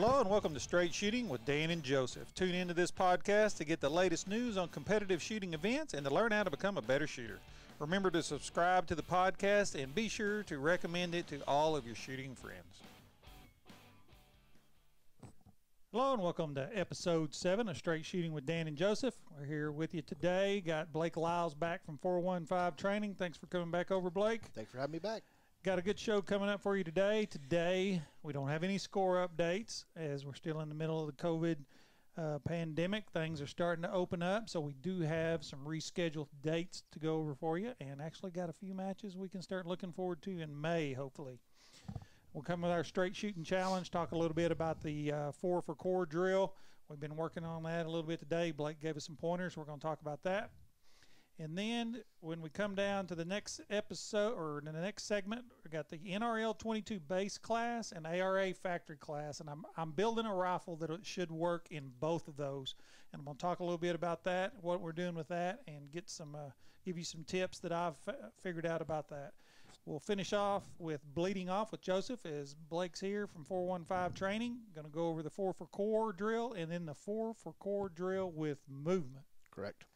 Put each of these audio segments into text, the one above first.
Hello and welcome to Straight Shooting with Dan and Joseph. Tune into this podcast to get the latest news on competitive shooting events and to learn how to become a better shooter. Remember to subscribe to the podcast and be sure to recommend it to all of your shooting friends. Hello and welcome to episode seven of Straight Shooting with Dan and Joseph. We're here with you today. Got Blake Liles back from 415 Training. Thanks for coming back over, Blake. Thanks for having me back. Got a good show coming up for you today. Today, we don't have any score updates as we're still in the middle of the COVID uh, pandemic. Things are starting to open up, so we do have some rescheduled dates to go over for you, and actually got a few matches we can start looking forward to in May, hopefully. We'll come with our straight shooting challenge, talk a little bit about the uh, four for core drill. We've been working on that a little bit today. Blake gave us some pointers. We're going to talk about that. And then when we come down to the next episode or in the next segment, we got the NRL 22 base class and ARA factory class. And I'm, I'm building a rifle that should work in both of those. And I'm going to talk a little bit about that, what we're doing with that, and get some, uh, give you some tips that I've f- figured out about that. We'll finish off with bleeding off with Joseph as Blake's here from 415 training. Going to go over the four for core drill and then the four for core drill with movement Correct.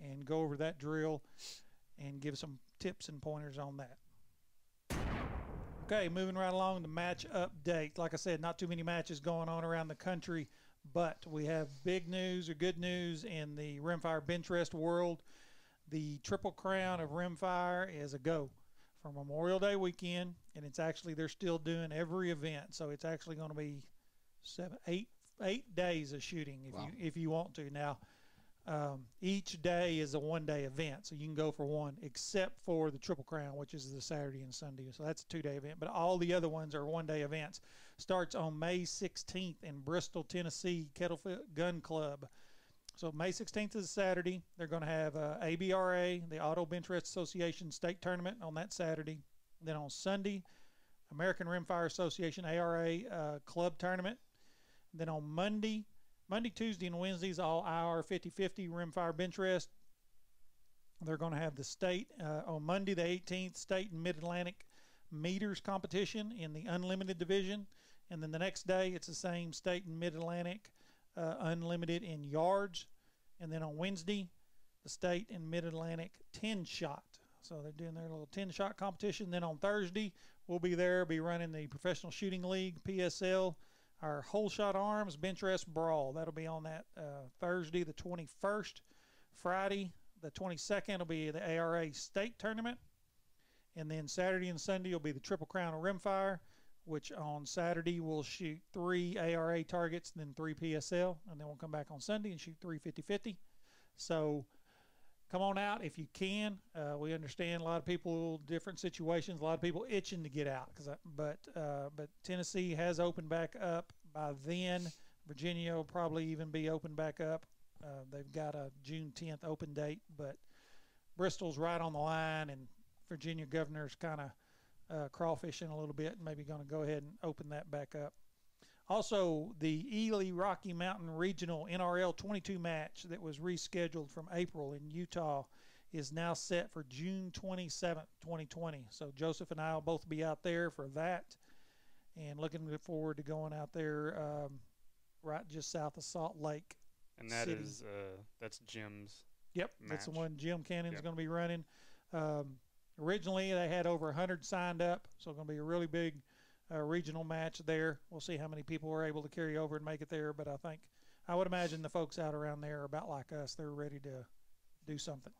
And go over that drill and give some tips and pointers on that. Okay, moving right along the match update. Like I said, not too many matches going on around the country, but we have big news or good news in the rimfire bench rest world. The Triple Crown of Rimfire is a go for Memorial Day weekend, and it's actually they're still doing every event, so it's actually going to be seven, eight, eight days of shooting if Wow. you if you want to. Now, um, each day is a one day event, so you can go for one, except for the Triple Crown, which is the Saturday and Sunday. So that's a two day event. But all the other ones are one day events. Starts on May 16th in Bristol, Tennessee, Kettlefoot Gun Club. So May 16th is a Saturday. They're going to have uh, ABRA, the Auto Bench Rest Association state tournament on that Saturday. Then on Sunday, American Rimfire Association ARA uh, club tournament. Then on Monday, Monday, Tuesday, and Wednesdays, all IR 50 50 rimfire bench rest. They're going to have the state uh, on Monday, the 18th, state and mid Atlantic meters competition in the unlimited division. And then the next day, it's the same state and mid Atlantic uh, unlimited in yards. And then on Wednesday, the state and mid Atlantic 10 shot. So they're doing their little 10 shot competition. Then on Thursday, we'll be there, be running the Professional Shooting League, PSL our whole shot arms bench rest brawl. That'll be on that uh, Thursday, the 21st. Friday, the 22nd, will be the ARA state tournament. And then Saturday and Sunday will be the Triple Crown of Rimfire, which on Saturday we'll shoot three ARA targets, then three PSL, and then we'll come back on Sunday and shoot three 50 50. So come on out if you can. Uh, we understand a lot of people, different situations, a lot of people itching to get out. Cause I, but uh, but Tennessee has opened back up by then. Virginia will probably even be open back up. Uh, they've got a June 10th open date, but Bristol's right on the line, and Virginia governor's kind of uh, crawfishing a little bit, and maybe going to go ahead and open that back up. Also, the Eley Rocky Mountain Regional NRL 22 match that was rescheduled from April in Utah is now set for June 27th, 2020. So Joseph and I will both be out there for that, and looking forward to going out there um, right just south of Salt Lake. And that City. is uh, that's Jim's. Yep, that's the one Jim Cannon's Yep. going to be running. Um, originally, they had over 100 signed up, so it's going to be a really big uh, regional match there. We'll see how many people are able to carry over and make it there, but I think I would imagine the folks out around there are about like us. They're ready to do something.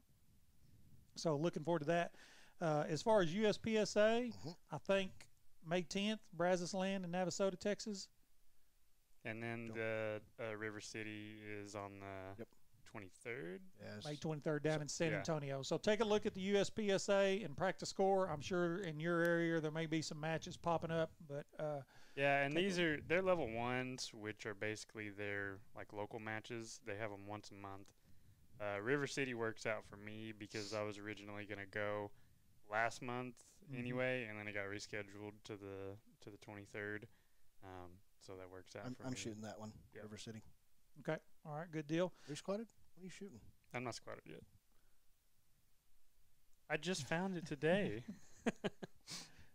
So looking forward to that. Uh, as far as USPSA, Mm-hmm. I think May 10th, Brazos Land in Navasota, Texas. And then the uh, River City is on the Yep. 23rd. Yes. May 23rd down in San yeah. Antonio. So take a look at the USPSA and practice score. I'm sure in your area there may be some matches popping up, but uh, Yeah, and Take these are they're level ones, which are basically their like local matches. They have them once a month. Uh, River City works out for me because I was originally gonna go last month Mhm. anyway, and then it got rescheduled to the to the 23rd. Um, so that works out I'm, for I'm me. shooting that one. Yep. River City. okay, all right, good deal. Are squatted? What are you shooting? I'm not squatted yet. I just found it today.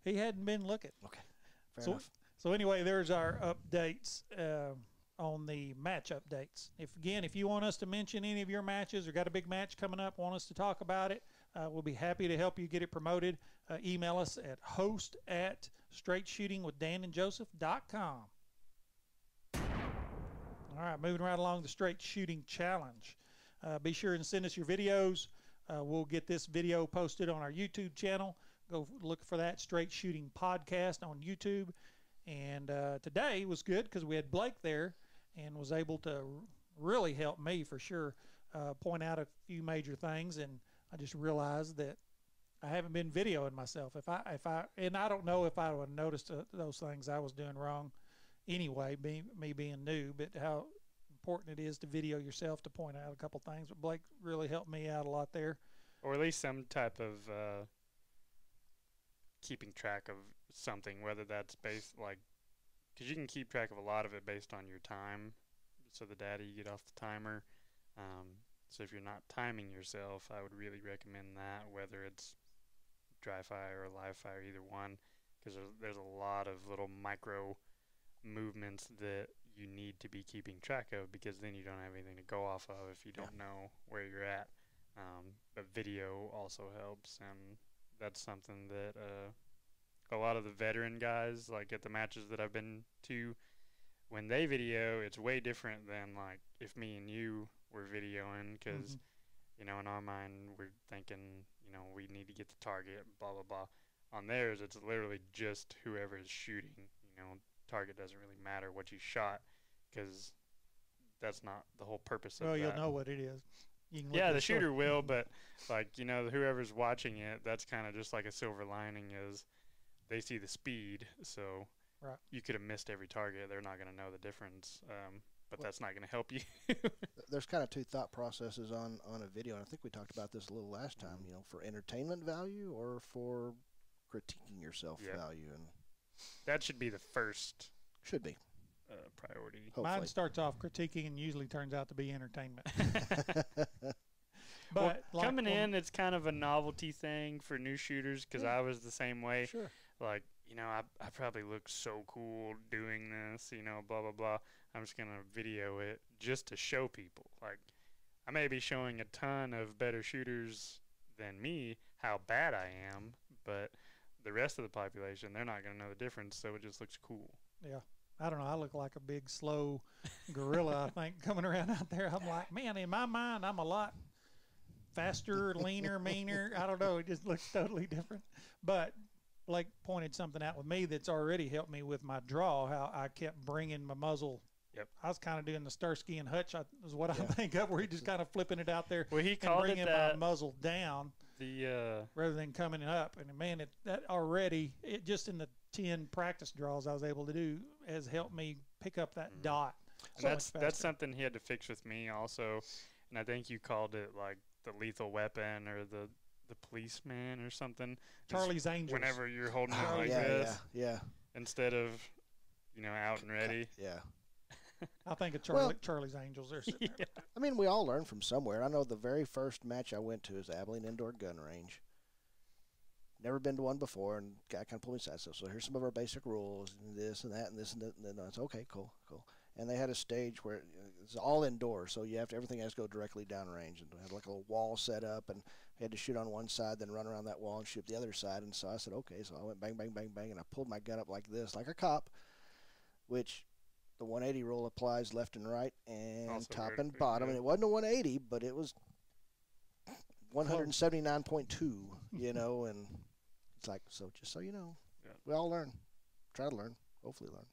He hadn't been looking. Okay. Fair So- enough. So anyway, there's our updates uh, on the match updates. If again, if you want us to mention any of your matches or got a big match coming up, want us to talk about it, uh, we'll be happy to help you get it promoted. Uh, email us at host at straightshootingwithdanandjoseph.com. All right, moving right along the straight shooting challenge. Uh, be sure and send us your videos. Uh, we'll get this video posted on our YouTube channel. Go look for that Straight Shooting Podcast on YouTube. And uh, today was good because we had Blake there and was able to really help me for sure uh, point out a few major things. And I just realized that I haven't been videoing myself. If I if I and I don't know if I would have noticed uh, those things I was doing wrong anyway, being me being new, but how important it is to video yourself to point out a couple things. But Blake really helped me out a lot there. or at least some type of uh, keeping track of something, whether that's based like, because you can keep track of a lot of it based on your time, so the data you get off the timer. Um, so if you're not timing yourself, I would really recommend that, whether it's dry fire or live fire, either one, because there's, there's a lot of little micro movements that you need to be keeping track of because then you don't have anything to go off of if you don't know where you're at. Um, but video also helps, and that's something that uh, a lot of the veteran guys, like at the matches that I've been to, when they video, it's way different than like if me and you were videoing, because Mhm. you know in our mind we're thinking, you know, we need to get the target, blah blah blah. On theirs, it's literally just whoever is shooting. You know, target doesn't really matter what you shot, because that's not the whole purpose of Well, you'll know what it is. You can Yeah, the story. shooter will, but like you know, whoever's watching it, that's kind of just like a silver lining is they see the speed. So Right. you could have missed every target. They're not going to know the difference. Um, but Well- that's not going to help you. There's kind of two thought processes on on a video, and I think we talked about this a little last time. You know, for entertainment value or for critiquing yourself Yeah. value, and that should be the first should be. uh, priority. Hopefully. Mine starts off critiquing and usually turns out to be entertainment. Well, But like coming when- in, it's kind of a novelty thing for new shooters because Yeah. I was the same way. sure. like you know I, I probably look so cool doing this you know blah blah blah i'm just gonna video it just to show people like i may be showing a ton of better shooters than me how bad i am but the rest of the population they're not gonna know the difference so it just looks cool Yeah. I don't know. I look like a big, slow gorilla, I think, coming around out there. I'm like, man, in my mind, I'm a lot faster, leaner, meaner. I don't know. It just looks totally different. But Blake pointed something out with me that's already helped me with my draw, how I kept bringing my muzzle. Yep. I was kind of doing the Starsky and Hutch, I, is what Yeah. I think of, where he just kind of flipping it out there well he and called it that my muzzle down the uh rather than coming up. And man, it that already it just in the ten practice draws I was able to do has helped me pick up that Mhm. dot. And that's that's something he had to fix with me also, and I think you called it like the lethal weapon or the the policeman or something. Charlie's Angels. Whenever you're holding it Oh, like yeah, this yeah, yeah, instead of, you know, out and ready. yeah. I think of Charlie, Well- Charlie's Angels. They're sitting there. I mean, we all learn from somewhere. I know the very first match I went to is Abilene Indoor Gun Range. Never been to one before, and guy kind of pulled me aside. So, so here's some of our basic rules, and this and that, and this and that. And then I okay, cool, cool. And they had a stage where it's all indoors, so you have to everything has to go directly downrange, and they had like a little wall set up, and we had to shoot on one side, then run around that wall and shoot the other side. And so I said, okay. So I went bang, bang, bang, bang, and I pulled my gun up like this, like a cop, which the 180 rule applies left and right and Also top and very bottom. And it wasn't a 180, but it was 179.2, you know, and it's like, so just so you know, Yeah. we all learn. Try to learn. Hopefully learn.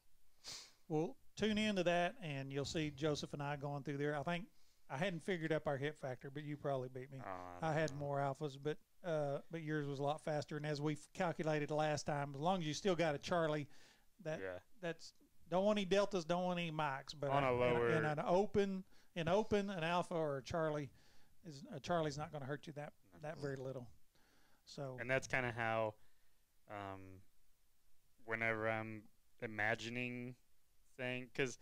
Well, tune into that, and you'll see Joseph and I going through there. I think I hadn't figured up our hit factor, but you probably beat me. Uh, I had more alphas, but uh, but yours was a lot faster. And as we calculated last time, as long as you still got a Charlie, that Yeah. that's don't want any deltas, don't want any mikes, but On a in lower- in, an open, in open, an alpha or a Charlie is a Charlie's not going to hurt you that that very little. So And that's kind of how, um, whenever I'm imagining thing, because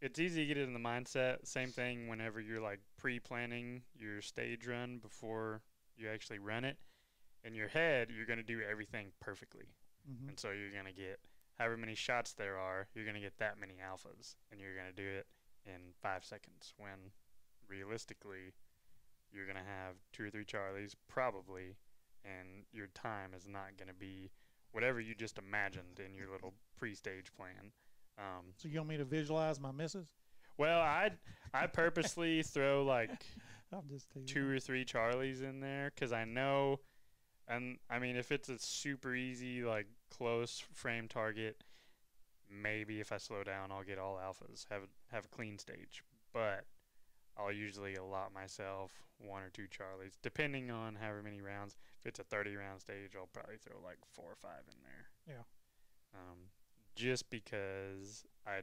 it's easy to get it in the mindset. Same thing whenever you're like pre-planning your stage run before you actually run it. In your head, you're gonna do everything perfectly, mhm. and so you're gonna get however many shots there are, you're going to get that many alphas, and you're going to do it in five seconds. When realistically, you're going to have two or three Charlies, probably, and your time is not going to be whatever you just imagined in your little pre-stage plan. Um, So you want me to visualize my misses? well, I I purposely throw like I'm just two or three Charlies in there because I know, and I mean, if it's a super easy, like close frame target, maybe if I slow down, I'll get all alphas, have a- have a clean stage. But I'll usually allot myself one or two Charlies, depending on however many rounds. If it's a 30 round stage, I'll probably throw like four or five in there. Yeah. Um, just because I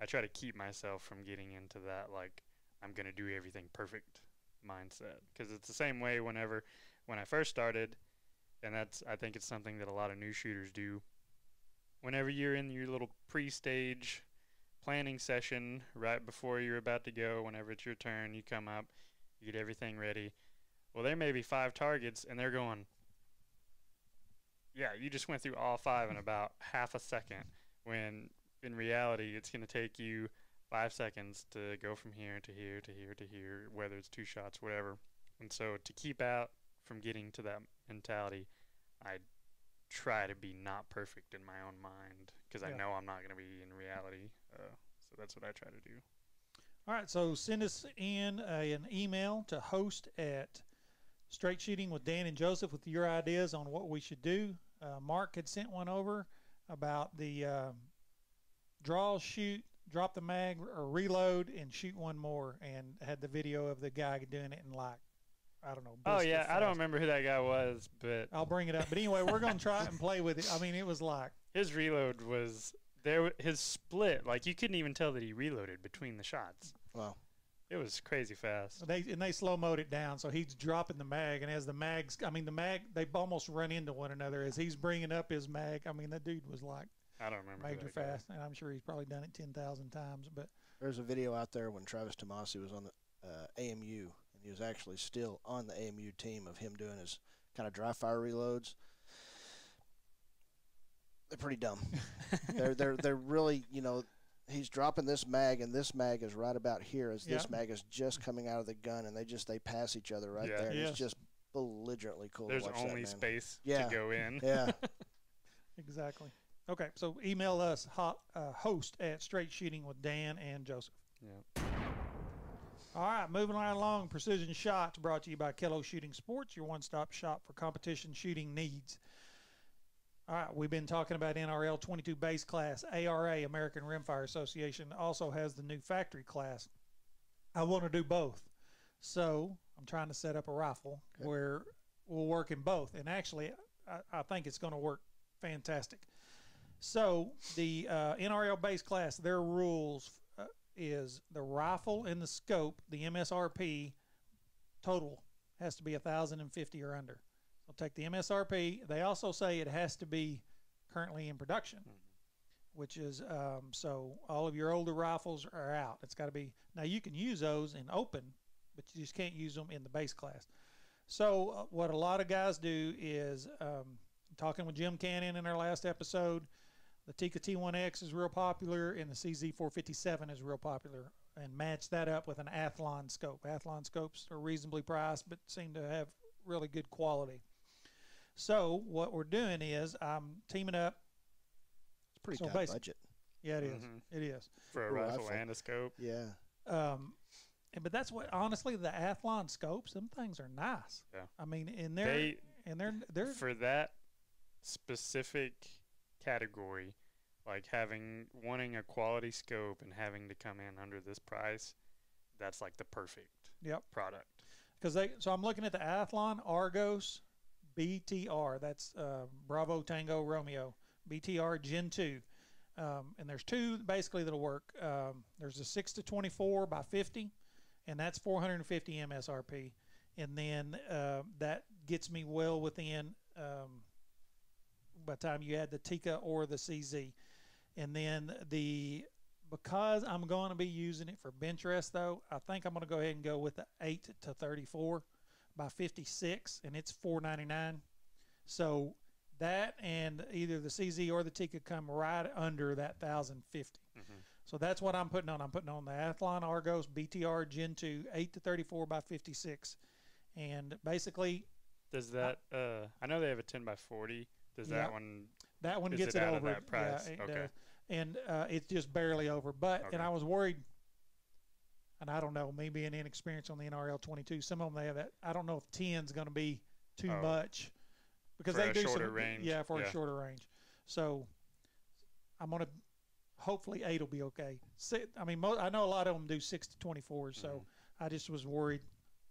I try to keep myself from getting into that like I'm gonna do everything perfect mindset because it's the same way whenever when I first started, and that's I think it's something that a lot of new shooters do. Whenever you're in your little pre-stage planning session right before you're about to go, whenever it's your turn, you come up, you get everything ready. Well, there may be five targets, and they're going. Yeah, you just went through all five in about half a second. When in reality, it's going to take you five seconds to go from here to here to here to here, whether it's two shots, whatever. And so to keep out from getting to that mentality, I try to be not perfect in my own mind because Yeah. I know I'm not going to be in reality. Uh, so that's what I try to do. All right, so send us in an email to host at Straight Shooting with Dan and Joseph with your ideas on what we should do. Uh, Mark had sent one over about the um draw, shoot, drop the mag, or reload and shoot one more, and had the video of the guy doing it in like, I don't know. Oh yeah, I don't remember who that guy was, but I'll bring it up. But anyway, we're going to try it and play with it. I mean, it was like, his reload was there. w- His split, like you couldn't even tell that he reloaded between the shots. Wow. It was crazy fast. They and they slow mode it down, so he's dropping the mag, and as the mags, I mean the mag, they almost run into one another as he's bringing up his mag. I mean that dude was like I don't remember. major that guy- fast, and I'm sure he's probably done it ten thousand times. But There's a video out there when Travis Tomasi was on the uh, AMU, and he was actually still on the AMU team of him doing his kind of dry fire reloads. They're pretty dumb. they're they're they're really you know he's dropping this mag and this mag is right about here as this mag is just coming out of the gun and they just they pass each other right Yeah. there and Yes. it's just belligerently cool There's to watch only that, man. space Yeah. to go in. Yeah. exactly. Okay, so email us hot, uh, host at Straight Shooting with Dan and Joseph. Yeah. All right, moving right along. Precision Shots brought to you by Kello Shooting Sports, your one-stop shop for competition shooting needs. All right, we've been talking about NRL 22 base class. ARA, American Rimfire Association, also has the new factory class. I want to do both. So I'm trying to set up a rifle Okay. where we'll work in both. And actually, I, I think it's going to work fantastic. So the uh, NRL base class, their rules is the rifle and the scope, the MSRP total has to be 1050 or under. So I'll take the MSRP. They also say it has to be currently in production, which is um, so all of your older rifles are out. It's got to be now you can use those in open, but you just can't use them in the base class. So uh, what a lot of guys do is um, talking with Jim Cannon in our last episode. The Tikka T1X is real popular, and the CZ457 is real popular. And match that up with an Athlon scope. Athlon scopes are reasonably priced, but seem to have really good quality. So what we're doing is I'm teaming up. It's pretty So tight basic- budget. Yeah, it is. Mhm. It is. For a Cool rifle rifle. and a scope. Yeah. Um, and- but that's what honestly the Athlon scopes. Them things are nice. Yeah. I mean, and they're They and they're they're for that specific category, like having wanting a quality scope and having to come in under this price, that's like the perfect Yep. product. because they. So I'm looking at the Athlon Argos BTR. That's uh, Bravo Tango Romeo BTR Gen two. Um, and there's two basically that'll work. Um, there's a six to 24 by 50, and that's 450 MSRP. And then uh, that gets me well within um, by the time you add the Tikka or the CZ. And then the because I'm going to be using it for bench rest though, I think I'm going to go ahead and go with the 8 to 34 by 56 and it's 499. So that and either the CZ or the Tikka come right under that 1050. hmm So that's what I'm putting on. I'm putting on the Athlon Argos BTR Gen 2 8 to 34 by 56. And basically, Does that? Uh, I know they have a 10 by 40. Does Yeah. that one? that one gets it it, over. Yeah, it Okay. does. And uh, it's just barely over. But, Okay. and I was worried, and I don't know, me being inexperienced on the NRL 22, some of them they have that. I don't know if 10 is going to be too Oh. much because For they a do shorter some, range, Yeah, for yeah. a shorter range. So I'm going to, hopefully, 8 will be okay. I mean, mo- I know a lot of them do 6 to 24, so Mhm. I just was worried.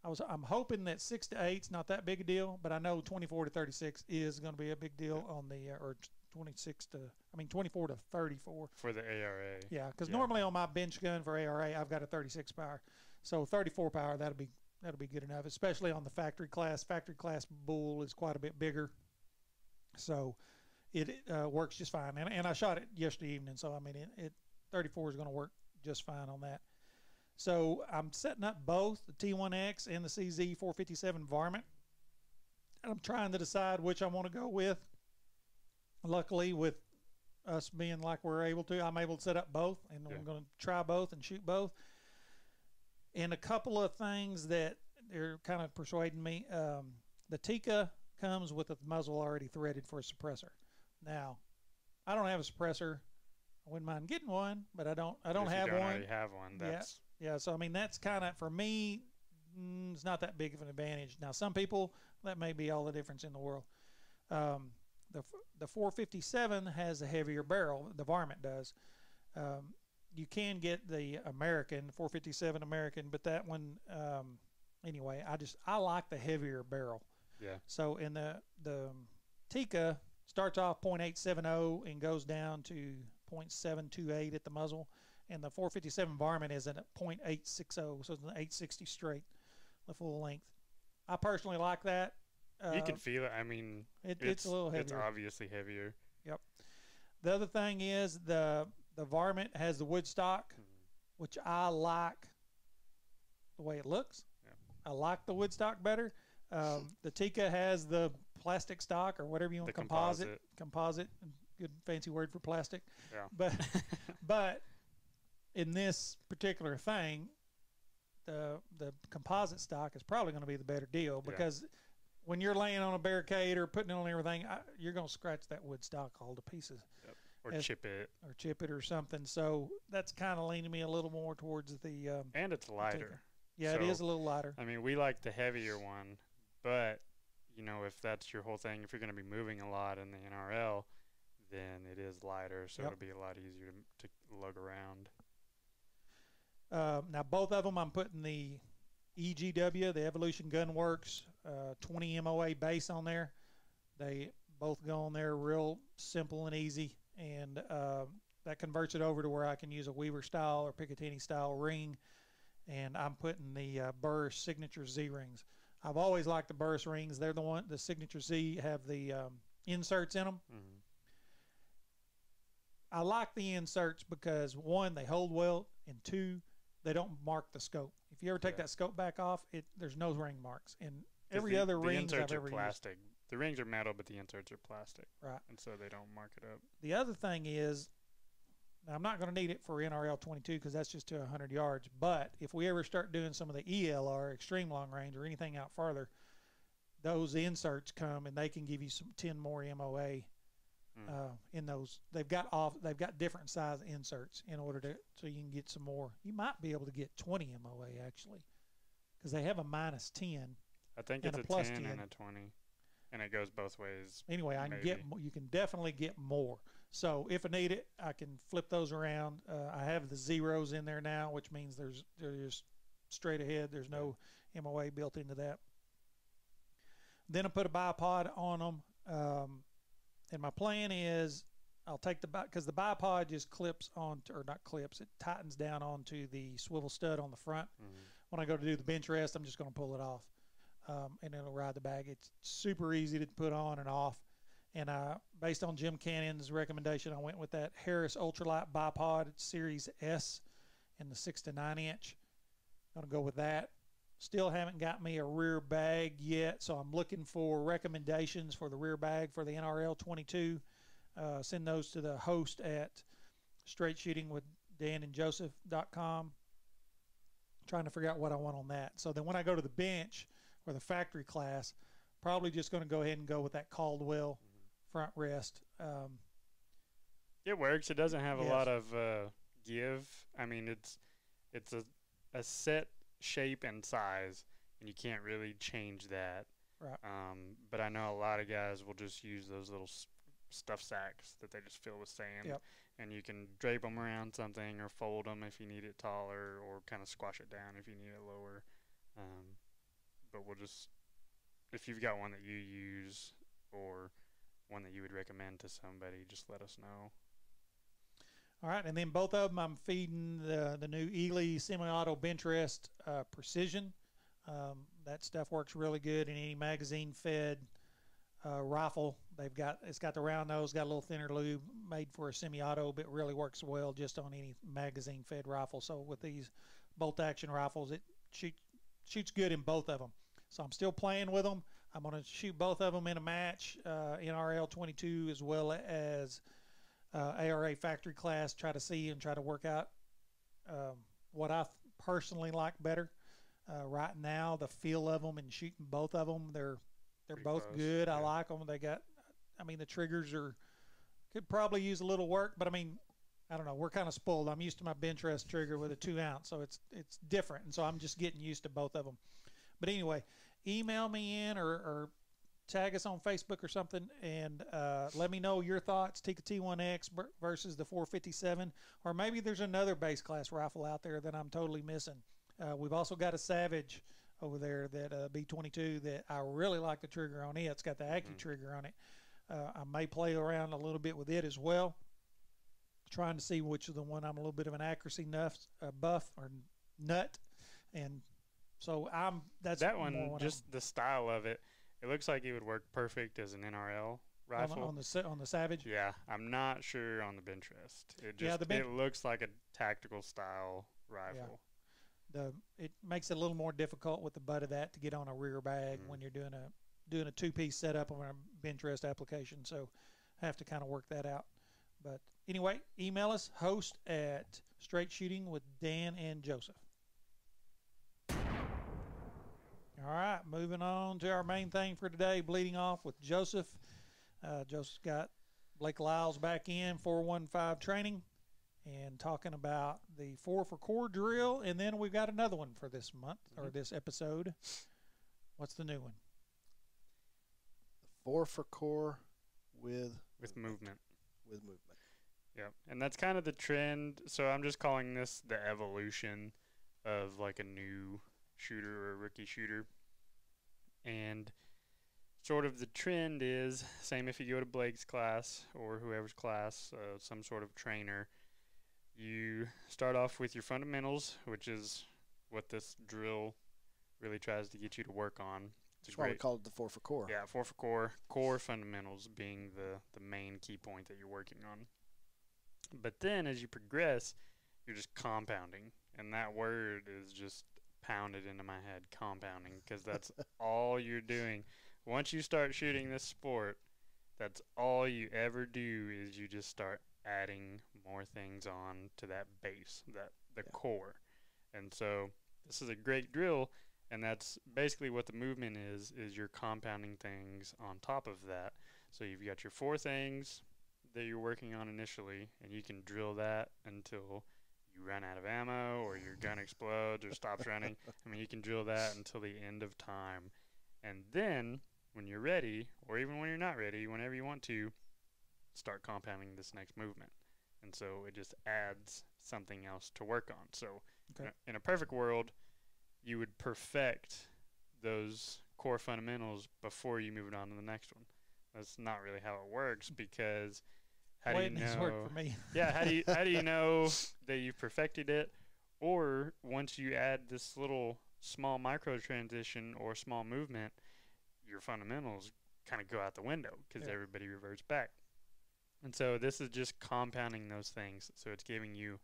I was, I'm hoping that six to eight's not that big a deal, but I know 24 to 36 is going to be a big deal on the, uh, or 26 to, I mean 24 to 34. For the ARA. Yeah, because Yeah. normally on my bench gun for ARA, I've got a 36 power, so 34 power that'll be that'll be good enough, especially on the factory class. Factory class bull is quite a bit bigger, so it uh, works just fine. And, and I shot it yesterday evening, so I mean it, it 34 is going to work just fine on that. So I'm setting up both the T1X and the CZ 457 varmint. And I'm trying to decide which I want to go with. Luckily, with us being like we're able to, I'm able to set up both, and Yeah. I'm going to try both and shoot both. And a couple of things that they're kind of persuading me. Um, the Tikka comes with a muzzle already threaded for a suppressor. Now, I don't have a suppressor. I wouldn't mind getting one, but I don't. I don't if have you don't one. already have one. Yeah. That's Yeah, so I mean that's kind of for me, mm, it's not that big of an advantage. Now some people that may be all the difference in the world. Um, the the 457 has a heavier barrel. The varmint does. Um, you can get the American 457 American, but that one um, anyway. I just I like the heavier barrel. yeah. So in the the Tikka starts off .870 and goes down to .728 at the muzzle, and the 457 Varmint is at .860, so it's an 860 straight, the full length. I personally like that. Uh, you can feel it. I mean, it, it's, it's, a little heavier. It's obviously heavier. Yep. The other thing is the the Varmint has the wood stock, Mhm. which I like the way it looks. Yeah. I like the wood stock better. Um, the Tikka has the plastic stock or whatever you want, The composite, composite, good fancy word for plastic. Yeah. But but in this particular thing, the the composite stock is probably going to be the better deal Yeah. because when you're laying on a barricade or putting it on everything, I, you're going to scratch that wood stock all to pieces or as- chip it, or chip it or something. So that's kind of leaning me a little more towards the. Um, and it's lighter. yeah, it So- is a little lighter. I mean, we like the heavier one, but you know, if that's your whole thing, if you're going to be moving a lot in the NRL, then it is lighter, so Yep. it'll be a lot easier to, to lug around. Uh, now both of them, I'm putting the EGW, the Evolution Gunworks, uh, 20 MOA base on there. They both go on there real simple and easy, and uh, that converts it over to where I can use a Weaver style or Picatinny style ring. And I'm putting the uh, Burris Signature Z rings. I've always liked the Burris rings. They're the one. The Signature Z have the um, inserts in them. hmm I like the inserts because one, they hold well, and two, they don't mark the scope. If you ever take Yeah. that scope back off, it there's no ring marks. And every the, other the rings I've ever are plastic. The rings are metal, but the inserts are plastic, right? and so they don't mark it up. The other thing is, now I'm not going to need it for NRL 22 because that's just to 100 yards. But if we ever start doing some of the ELR, extreme long range, or anything out farther, those inserts come and they can give you some 10 more MOA Mm. uh, in those. They've got off. They've got different size inserts in order to so you can get some more. You might be able to get 20 MOA actually, because they have a minus 10. I think it's a a, plus 10, 10. and a 20, and it goes both ways. Anyway, I can get. You can definitely get more. So if I need it, I can flip those around. Uh, I have the zeros in there now, which means there's they're just straight ahead. There's no MOA built into that. Then I put a bipod on them. Um, and my plan is I'll take the because the bipod just clips on or not clips, it tightens down onto the swivel stud on the front. Mhm. When I go to do the bench rest, I'm just going to pull it off, um, and it'll ride the bag. It's super easy to put on and off. And uh, based on Jim Cannon's recommendation, I went with that Harris Ultralight Bipod Series S in the six to nine inch. Going to go with that. Still haven't got me a rear bag yet, so I'm looking for recommendations for the rear bag for the NRL 22. Uh, send those to the host at straight shooting with Dan and Joseph.com. Trying to figure out what I want on that. So then when I go to the bench or the factory class, probably just going to go ahead and go with that Caldwell front rest. Um, It works. It doesn't have a lot of uh, give. I mean, it's it's a a set shape and size, and you can't really change that. Right. Um, but I know a lot of guys will just use those little s- stuff sacks that they just fill with sand, Yep. and you can drape them around something or fold them if you need it taller, or kind of squash it down if you need it lower. Um, but we'll just if you've got one that you use or one that you would recommend to somebody, just let us know. All right, and then both of them, I'm feeding the the new Eley semi-auto bench rest uh, precision. Um, that stuff works really good in any magazine-fed uh, rifle. They've got it's got the round nose, got a little thinner lube, made for a semi-auto, but really works well just on any magazine-fed rifle. So with these bolt-action rifles, it shoot, shoots good in both of them. So I'm still playing with them. I'm going to shoot both of them in a match, uh, NRL 22 as well as uh, ARA factory class, try to see and try to work out um, what I personally like better. Uh, right now, the feel of them and shooting both of them, they're they're Pretty both close, good. I like them. They got, I mean, the triggers are could probably use a little work, but I mean, I don't know. We're kind of spoiled. I'm used to my bench rest trigger with a two ounce, so it's it's different, and so I'm just getting used to both of them. But anyway, email me in or, or tag us on Facebook or something, and uh, let me know your thoughts. Tikka T1X versus the 457, or maybe there's another base class rifle out there that I'm totally missing. Uh, we've also got a Savage over there that uh, B22 that I really like the trigger on it. It's got the Accu Mhm. trigger on it. Uh, I may play around a little bit with it as well, trying to see which is the one I'm a little bit of an accuracy nuff, uh, buff or nut, and so I'm that's that one, what I'm- just the style of it, it looks like it would work perfect as an NRL rifle. the, on the on the Savage. yeah, I'm not sure on the bench rest. It just Yeah, the bench- it looks like a tactical style rifle. Yeah. the it makes it a little more difficult with the butt of that to get on a rear bag Mhm. when you're doing a doing a two piece setup on a bench rest application. So have to kind of work that out. But anyway, email us host at straight shooting with Dan and Joseph. All right, moving on to our main thing for today, bleeding off with Joseph. Uh, Joseph's got Blake Liles back in 415 training and talking about the four for core drill, and then we've got another one for this month or Mhm. this episode. What's the new one? Four for core with with movement. with movement. Yep, and that's kind of the trend. So I'm just calling this the evolution of like a new shooter or a rookie shooter. And sort of the trend is same if you go to Blake's class or whoever's class, uh, some sort of trainer. You start off with your fundamentals, which is what this drill really tries to get you to work on. It's That's why we call it the four for core. yeah, four for core. Core fundamentals being the the main key point that you're working on. But then as you progress, you're just compounding, and that word is just pounded into my head, compounding, because that's all you're doing. Once you start shooting this sport, that's all you ever do is you just start adding more things on to that base, that the Yeah. core. And so this is a great drill and that's basically what the movement is is you're compounding things on top of that so you've got your four things that you're working on initially and you can drill that until you run out of ammo or your gun explodes or stops running i mean you can drill that until the end of time and then when you're ready or even when you're not ready whenever you want to start compounding this next movement and so it just adds something else to work on so Okay. in, a, in a perfect world you would perfect those core fundamentals before you move on to the next one. That's not really how it works because how do you know? work for me. yeah, how do you how do you know that you've perfected it? Or once you add this little small micro transition or small movement, your fundamentals kind of go out the window because Yeah. everybody reverts back. And so this is just compounding those things. So it's giving you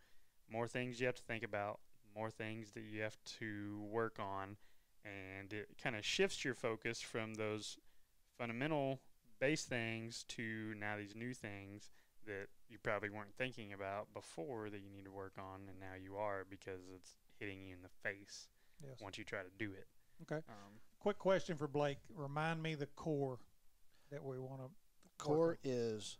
more things you have to think about, more things that you have to work on, and it kind of shifts your focus from those fundamental base things to now these new things that you probably weren't thinking about before that you need to work on, and now you are because it's hitting you in the face Yes. once you try to do it. Okay. Um, Quick question for Blake. Remind me the core that we want to. Core is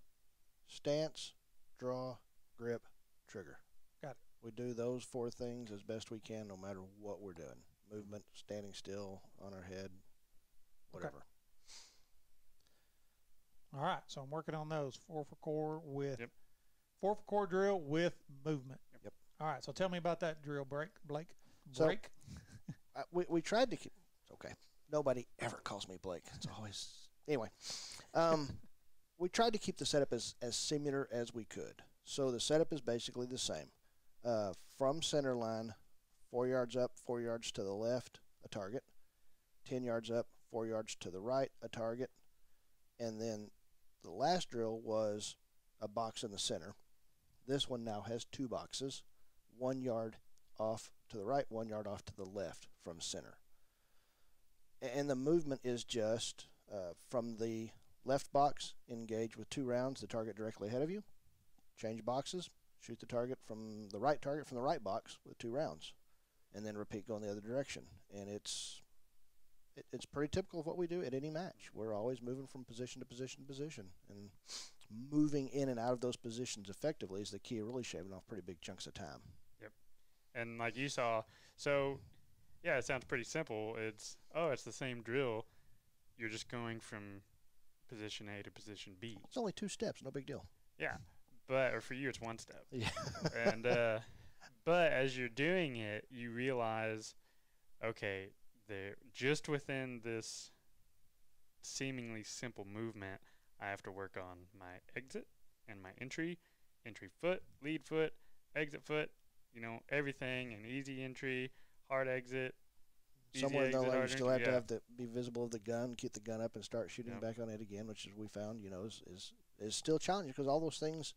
stance, draw, grip, trigger. Got it. We do those four things as best we can, no matter what we're doing. Movement, standing still, on our head, whatever. All right, so I'm working on those four for core with Yep. four for core drill with movement. Yep. All right, so tell me about that drill break, Blake. So- Break. I, we we tried to keep. Okay, nobody ever calls me Blake. It's always anyway. Um, we tried to keep the setup as as similar as we could. So the setup is basically the same. Uh, from center line, four yards up, four yards to the left, a target. Ten yards up, four yards to the right, a target. And then the last drill was a box in the center. This one now has two boxes, one yard off to the right, one yard off to the left from center. And the movement is just uh, from the left box, engage with two rounds, the target directly ahead of you. Change boxes, shoot the target from the right target from the right box with two rounds, and then repeat going the other direction. And it's it, it's pretty typical of what we do at any match. We're always moving from position to position to position, and moving in and out of those positions effectively is the key. Really shaving off pretty big chunks of time. Yep, and like you saw, so yeah, it sounds pretty simple. It's oh, it's the same drill. You're just going from position A to position B. It's only two steps, no big deal. Yeah, but or for you, it's one step. Yeah. and uh, but as you're doing it, you realize, okay, they're just within this seemingly simple movement. I have to work on my exit and my entry, entry foot, lead foot, exit foot. You know everything, an easy entry, hard exit. Somewhere in exit, there, you still entry, have to have to be visible of the gun, keep the gun up, and start shooting Yep. back on it again, which is we found, you know, is is, is still challenging because all those things,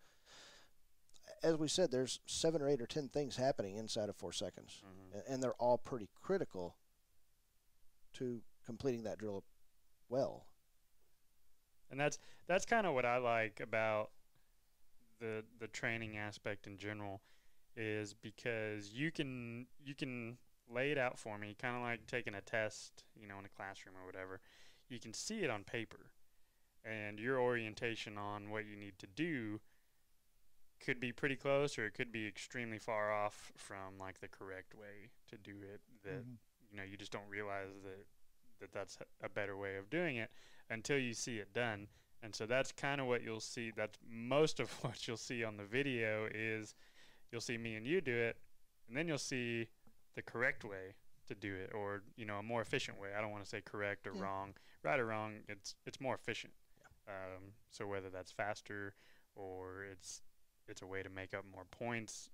as we said, there's seven or eight or ten things happening inside of four seconds, Mhm. and they're all pretty critical to completing that drill well. and that's that's kind of what I like about the the training aspect in general is because you can you can lay it out for me kind of like taking a test you know in a classroom or whatever you can see it on paper and your orientation on what you need to do could be pretty close or it could be extremely far off from like the correct way to do it that Mhm. You know you just don't realize that that that's a better way of doing it until you see it done. And so that's kind of what you'll see that's most of what you'll see on the video is you'll see me and you do it and then you'll see the correct way to do it or you know a more efficient way. I don't want to say correct or Yeah. wrong right or wrong it's it's more efficient. Um, so whether that's faster or it's it's a way to make up more points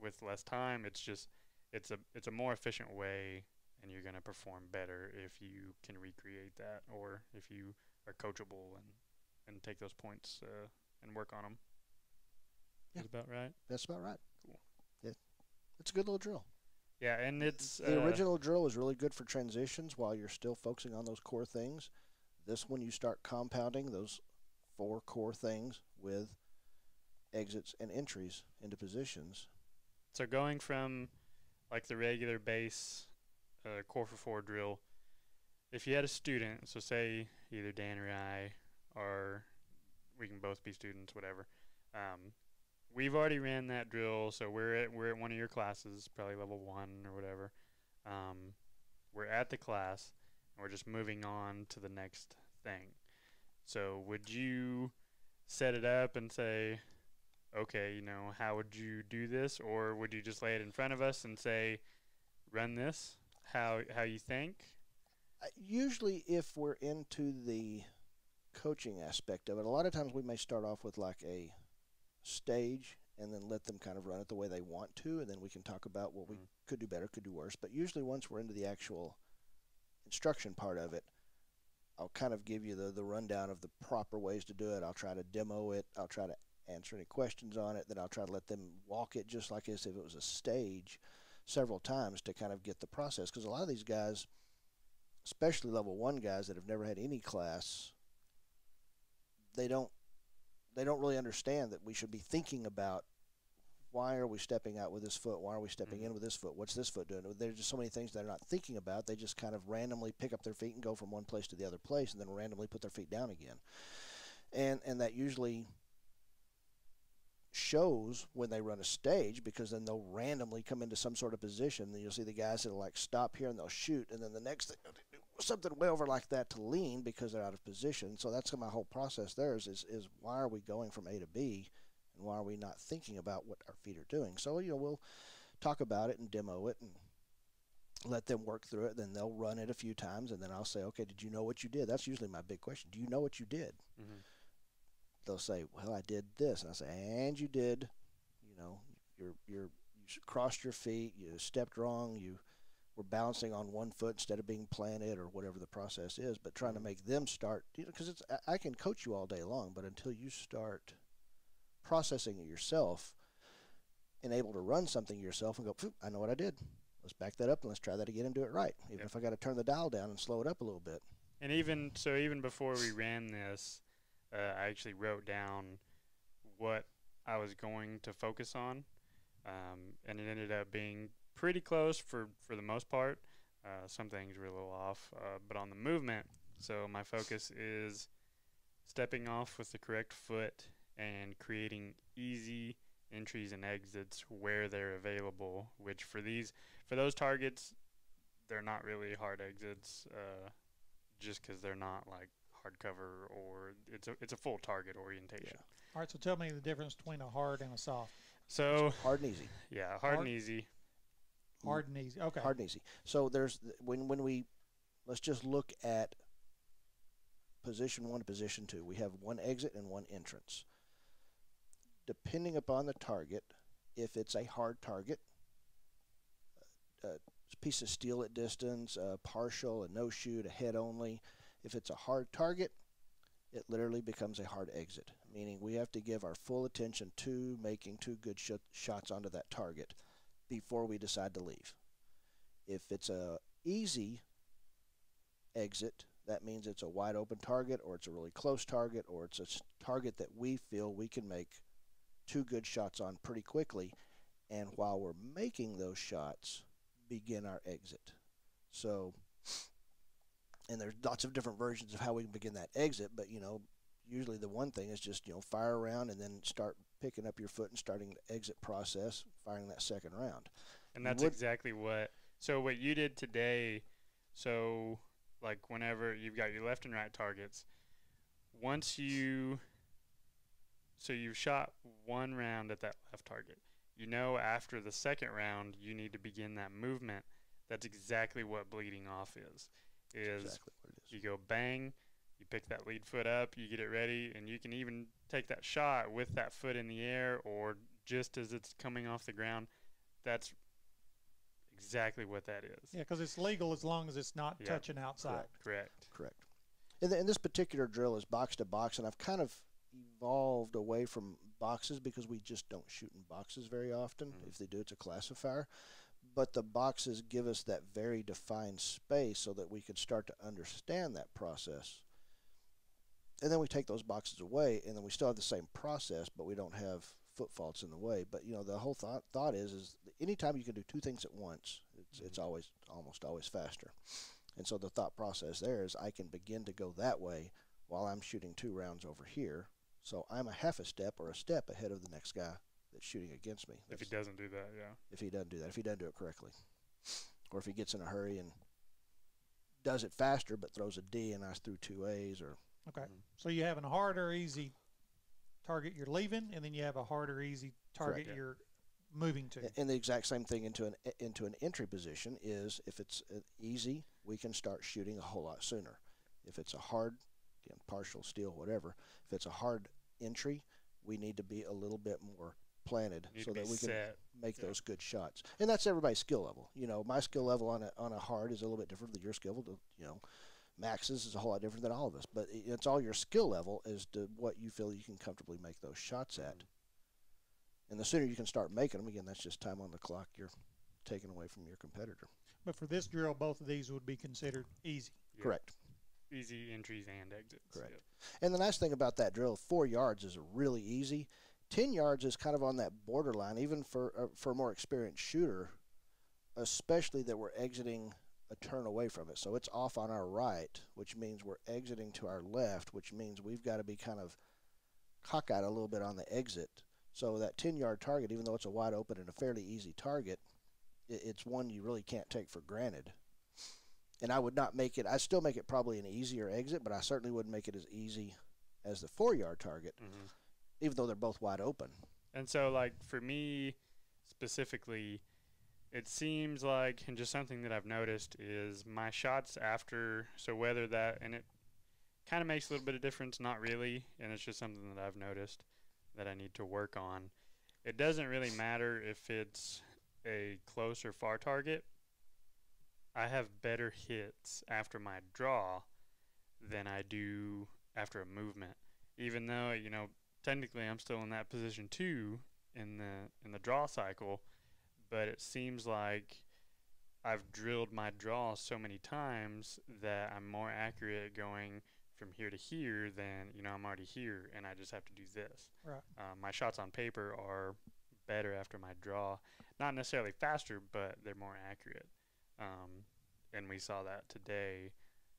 with less time it's just it's a it's a more efficient way and you're going to perform better if you can recreate that or if you are coachable and and take those points uh, and work on them Yeah. that's about right That's about right. Cool. Yeah, it's a good little drill. yeah and it's the uh, original drill is really good for transitions while you're still focusing on those core things. This one, you start compounding those four core things with exits and entries into positions. So going from like the regular base uh, core for four drill, if you had a student, so say either Dan or I, or we can both be students, whatever. Um, we've already ran that drill, so we're at we're at one of your classes, probably level one or whatever. Um, we're at the class, and we're just moving on to the next thing. So would you set it up and say, okay, you know, how would you do this, or would you just lay it in front of us and say, run this, how how you think? Uh, Usually, if we're into the coaching aspect of it, a lot of times we may start off with like a stage and then let them kind of run it the way they want to, and then we can talk about what we Mm. could do better, could do worse. But usually, once we're into the actual instruction part of it, I'll kind of give you the, the rundown of the proper ways to do it. I'll try to demo it. I'll try to answer any questions on it. Then I'll try to let them walk it just like as if it was a stage several times to kind of get the process. Because a lot of these guys, especially level one guys that have never had any class, they don't they don't really understand that we should be thinking about why are we stepping out with this foot? Why are we stepping Mhm. in with this foot? What's this foot doing? There's just so many things they're not thinking about. They just kind of randomly pick up their feet and go from one place to the other place, and then randomly put their feet down again. And and that usually shows when they run a stage because then they'll randomly come into some sort of position. Then you'll see the guys that'll like stop here and they'll shoot, and then the next thing something way over like that to lean because they're out of position. So that's my whole process. There is is, is why are we going from A to B, and why are we not thinking about what our feet are doing? So you know we'll talk about it and demo it and let them work through it. Then they'll run it a few times, and then I'll say, okay, did you know what you did? That's usually my big question. Do you know what you did? hmm they'll say, "Well, I did this," and I say, "And you did, you know, you're you're you crossed your feet, you stepped wrong, you were balancing on one foot instead of being planted, or whatever the process is." But trying to Mhm. make them start, you know, because it's I- I can coach you all day long, but until you start processing it yourself and able to run something yourself and go, "I know what I did." Let's back that up and let's try that again and do it right. Even Yep. if I got to turn the dial down and slow it up a little bit. And even so, even before we ran this, uh, I actually wrote down what I was going to focus on, um, and it ended up being pretty close for for the most part. Uh, some things were a little off, uh, but on the movement, so my focus is stepping off with the correct foot and creating easy entries and exits where they're available. Which for these for those targets, they're not really hard exits. Uh, just because they're not like hardcover or it's a it's a full target orientation. All right, so tell me the difference between a hard and a soft. So Hard and easy. yeah, hard, Hard- and easy. Hard and easy. Okay. hard and easy. So there's when when we let's just look at position one to position two. We have one exit and one entrance. Depending upon the target, if it's a hard target, a, a piece of steel at distance, a partial, a no shoot, a head only. If it's a hard target, it literally becomes a hard exit, meaning we have to give our full attention to making two good sh- shots onto that target before we decide to leave. If it's a easy exit, that means it's a wide open target or it's a really close target or it's a target that we feel we can make two good shots on pretty quickly and while we're making those shots begin our exit. So and there's lots of different versions of how we can begin that exit, but you know, usually the one thing is just, you know, fire around and then start picking up your foot and starting the exit process, firing that second round. And that's would- exactly what. So what you did today. So like whenever you've got your left and right targets, once you. So you've shot one round at that left target. You know after the second round you need to begin that movement. That's exactly what bleeding off is. Is exactly what it is. you go bang, you pick that lead foot up, you get it ready, and you can even take that shot with that foot in the air or just as it's coming off the ground. That's exactly what that is. Yeah, because it's legal as long as it's not Yeah. touching outside. Correct. Correct. And, th- and this particular drill is box to box, and I've kind of evolved away from boxes because we just don't shoot in boxes very often. Mhm. If they do, it's a classifier. But the boxes give us that very defined space so that we can start to understand that process. And then we take those boxes away, and then we still have the same process, but we don't have foot faults in the way. But you know, the whole thought thought is is anytime you can do two things at once, it's it's Mhm. always almost always faster. And so the thought process there is I can begin to go that way while I'm shooting two rounds over here. So I'm a half a step or a step ahead of the next guy shooting against me. If he doesn't do that, yeah. if he doesn't do that, if he doesn't do it correctly, or if he gets in a hurry and does it faster but throws a D and I threw two A's or Okay. Mhm. So you have a hard or easy target you're leaving, and then you have a hard or easy target Correct. you're moving to. and the exact same thing into an into an entry position is if it's uh, easy, we can start shooting a whole lot sooner. If it's a hard, you know, partial steel, whatever, if it's a hard entry, we need to be a little bit more planted Need so that we can set. make Yeah. those good shots. And that's everybody's skill level. You know, my skill level on a on a hard is a little bit different than your skill level. You know, Max's is a whole lot different than all of us. But it- it's all your skill level as to what you feel you can comfortably make those shots at. Mhm. And the sooner you can start making them, again, that's just time on the clock you're taking away from your competitor. But for this drill, both of these would be considered easy. Yeah. Correct. Easy entries and exits. Correct. Yep. And the nice thing about that drill, four yards is really easy. Ten yards is kind of on that borderline, even for uh, for a more experienced shooter, especially that we're exiting a turn away from it. So it's off on our right, which means we're exiting to our left, which means we've got to be kind of cockeyed a little bit on the exit. So that ten yard target, even though it's a wide open and a fairly easy target, it's one you really can't take for granted. And I would not make it. I still make it probably an easier exit, but I certainly wouldn't make it as easy as the four yard target, hmm even though they're both wide open. And so, like for me specifically, it seems like, and just something that I've noticed is my shots after. So whether that and it kind of makes a little bit of difference, not really, and it's just something that I've noticed that I need to work on. It doesn't really matter if it's a close or far target. I have better hits after my draw than I do after a movement. Even though, you know, technically I'm still in that position too in the in the draw cycle, but it seems like I've drilled my draw so many times that I'm more accurate going from here to here than you know I'm already here and I just have to do this. Right. Uh, my shots on paper are better after my draw, not necessarily faster, but they're more accurate. Um, and we saw that today,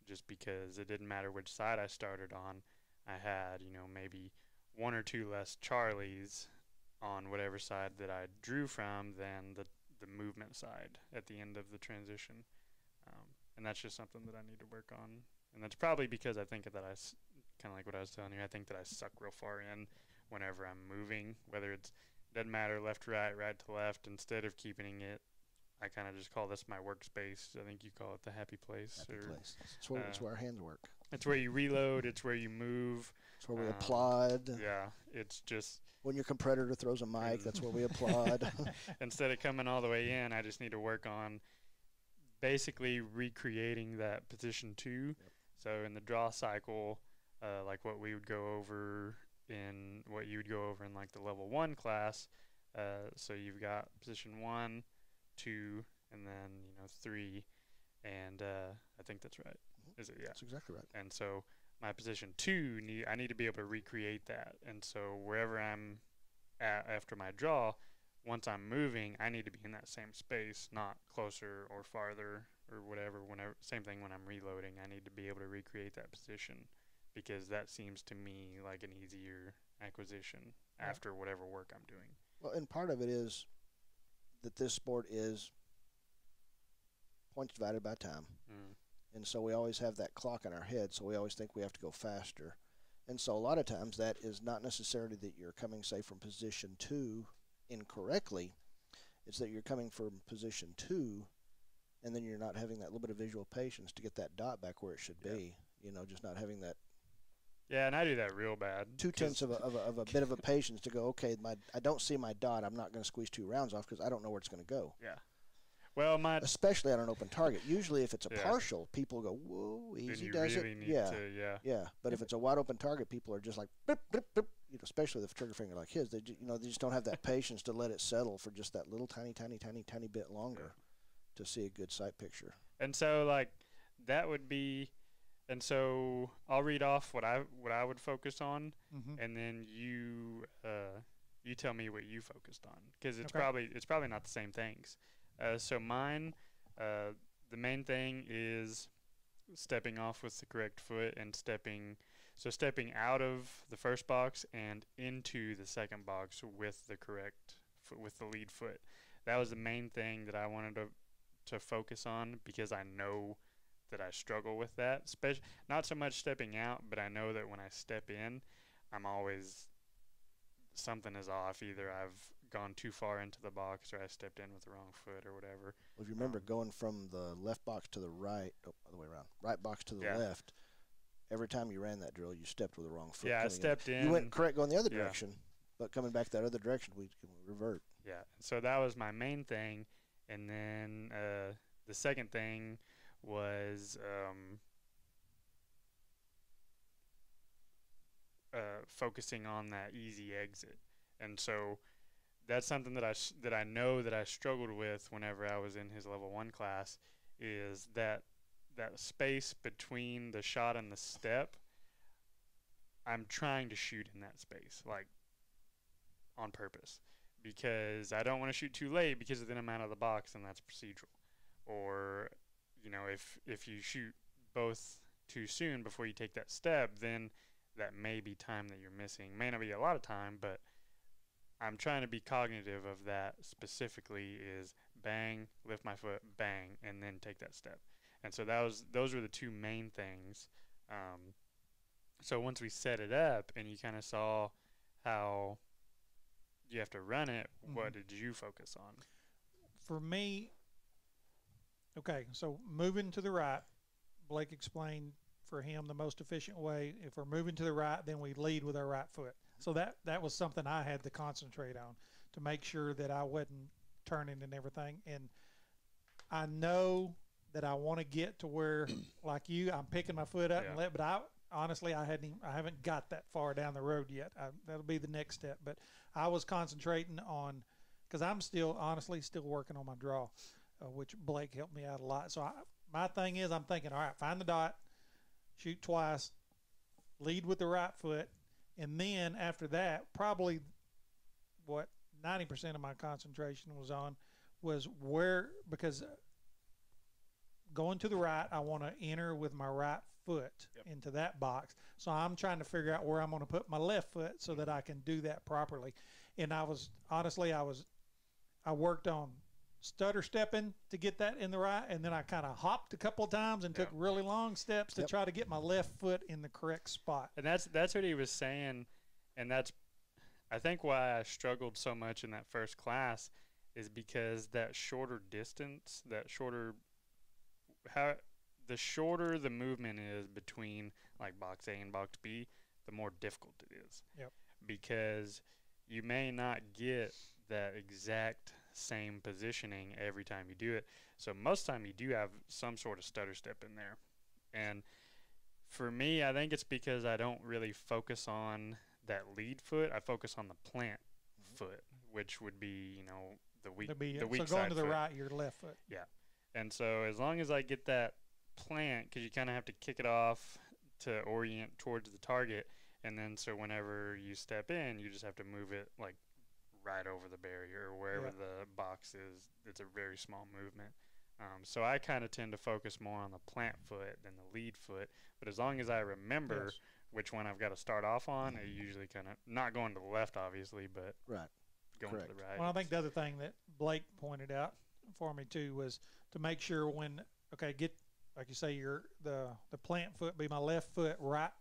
just because it didn't matter which side I started on. I had you know maybe one or two less Charlies on whatever side that I drew from than the the movement side at the end of the transition, um, and that's just something that I need to work on. And that's probably because I think that I kind of like what I was telling you. I think that I suck real far in whenever I'm moving, whether it's doesn't matter left to right, right to left. Instead of keeping it, I kind of just call this my workspace. I think you call it the happy place, Happy or place. It's where, it's uh, where our hands work. It's where you reload. It's where you move. It's where we um, applaud. Yeah, it's just When your competitor throws a mike, that's where we applaud. instead of coming all the way in, I just need to work on basically recreating that position two. So in the draw cycle, uh, like what we would go over in what you would go over in like the level one class. Uh, so you've got position one, two, and then you know three, and uh, I think that's right. Is it? Yeah. That's exactly right. and so my position two need I need to be able to recreate that and so wherever I'm at after my draw once I'm moving I need to be in that same space not closer or farther or whatever whenever same thing when I'm reloading I need to be able to recreate that position because that seems to me like an easier acquisition Right. after whatever work I'm doing Well, and part of it is that this sport is points divided by time. mm. And so we always have that clock in our head, so we always think we have to go faster. And so a lot of times that is not necessarily that you're coming, say, from position two incorrectly. It's that you're coming from position two, and then you're not having that little bit of visual patience to get that dot back where it should be. You know, just not having that yeah and I do that real bad Two tenths of a, of, a, of a bit of a patience to go, okay, my I don't see my dot. I'm not going to squeeze two rounds off because I don't know where it's going to go. yeah well my Especially on an open target. Usually, if it's a Yeah. partial, people go, whoa, easy you does really it. need Yeah. to yeah Yeah, but if it's a wide open target, people are just like, you know, especially with a trigger finger like his. They, you know, they just don't have that patience to let it settle for just that little tiny, tiny, tiny, tiny bit longer to see a good sight picture. And so like that would be and so I'll read off what I what I would focus on Mm-hmm. and then you uh you tell me what you focused on because it's Okay. probably it's probably not the same things. Uh so mine uh the main thing is stepping off with the correct foot and stepping so stepping out of the first box and into the second box with the correct foot with the lead foot. That was the main thing that I wanted to to focus on because I know that I struggle with that. Especially not so much stepping out, but I know that when I step in, I'm always something is off. Either I've gone too far into the box or I stepped in with the wrong foot or whatever. Well, if you remember Um, going from the left box to the right, oh, other way around, right box to the Yeah. left, every time you ran that drill, you stepped with the wrong foot. yeah, I coming in. stepped in. You went correct going the other Yeah. direction, but coming back that other direction, we can revert. Yeah. So that was my main thing, and then uh, the second thing was um, uh, focusing on that easy exit. And so that's something that I s- that I know that I struggled with whenever I was in his level one class is that that space between the shot and the step. I'm trying to shoot in that space, like on purpose, because I don't want to shoot too late because then I'm out of the box and that's procedural. Or, you know, if if you shoot both too soon before you take that step, then that may be time that you're missing. May not be a lot of time, but I'm trying to be cognitive of that specifically is bang, lift my foot, bang, and then take that step. And so that was those were the two main things. Um, so once we set it up and you kind of saw how you have to run it, what Mhm. did you focus on? For me, okay, so moving to the right, Blake explained for him the most efficient way. If we're moving to the right, then we lead with our right foot. So that that was something I had to concentrate on to make sure that I wasn't turning and everything. And I know that I want to get to where, like you, I'm picking my foot up and let. But I honestly, I hadn't, even, I haven't got that far down the road yet. I, that'll be the next step. But I was concentrating on because I'm still honestly still working on my draw, uh, which Blake helped me out a lot. So I, my thing is, I'm thinking, all right, find the dot, shoot twice, lead with the right foot, and then after that, probably what 90% of my concentration was on was where because going to the right, I want to enter with my right foot Yep. into that box. So I'm trying to figure out where I'm going to put my left foot so mm-hmm. that I can do that properly. And I was honestly, I was, I worked on stutter stepping to get that in the right, and then I kind of hopped a couple of times and took Yep. really long steps to Yep. try to get my left foot in the correct spot. And that's that's what he was saying, and that's I think why I struggled so much in that first class is because that shorter distance, that shorter how the shorter the movement is between like box A and box B, the more difficult it is. Yep. Because you may not get that exact same positioning every time you do it. So most time you do have some sort of stutter step in there. And for me, I think it's because I don't really focus on that lead foot. I focus on the plant mm-hmm. foot, which would be, you know, the weak be, the so going to the foot. right, your left foot. Yeah. And so as long as I get that plant, because you kind of have to kick it off to orient towards the target, and then so whenever you step in, you just have to move it like right over the barrier or wherever Yeah. the box is. It's a very small movement. Um, so I kind of tend to focus more on the plant foot than the lead foot. But as long as I remember Yes. which one I've got to start off on, I usually kind of not going to the left, obviously, but Right. going to the right. Well, I think the other thing that Blake pointed out for me too was to make sure when okay, get like you say your the the plant foot be my left foot right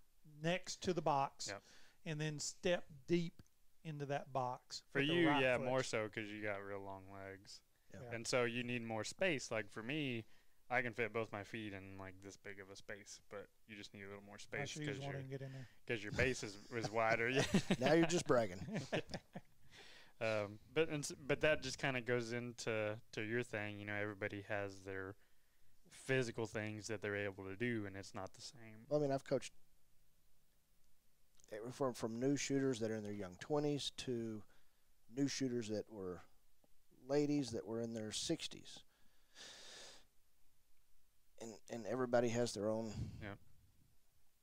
next to the box, Yep. and then step deep into that box For with the you, right yeah, foot. more so because you got real long legs, Yeah. and so you need more space. Like for me, I can fit both my feet in like this big of a space, but you just need a little more space because won't your even get in there. because your base is is wider. Yeah. Now you're just bragging. um, but and, but that just kind of goes into to your thing. You know, everybody has their physical things that they're able to do, and it's not the same. Well, I mean, I've coached every- from from new shooters that are in their young twenties to new shooters that were ladies that were in their sixties. And and everybody has their own Yeah.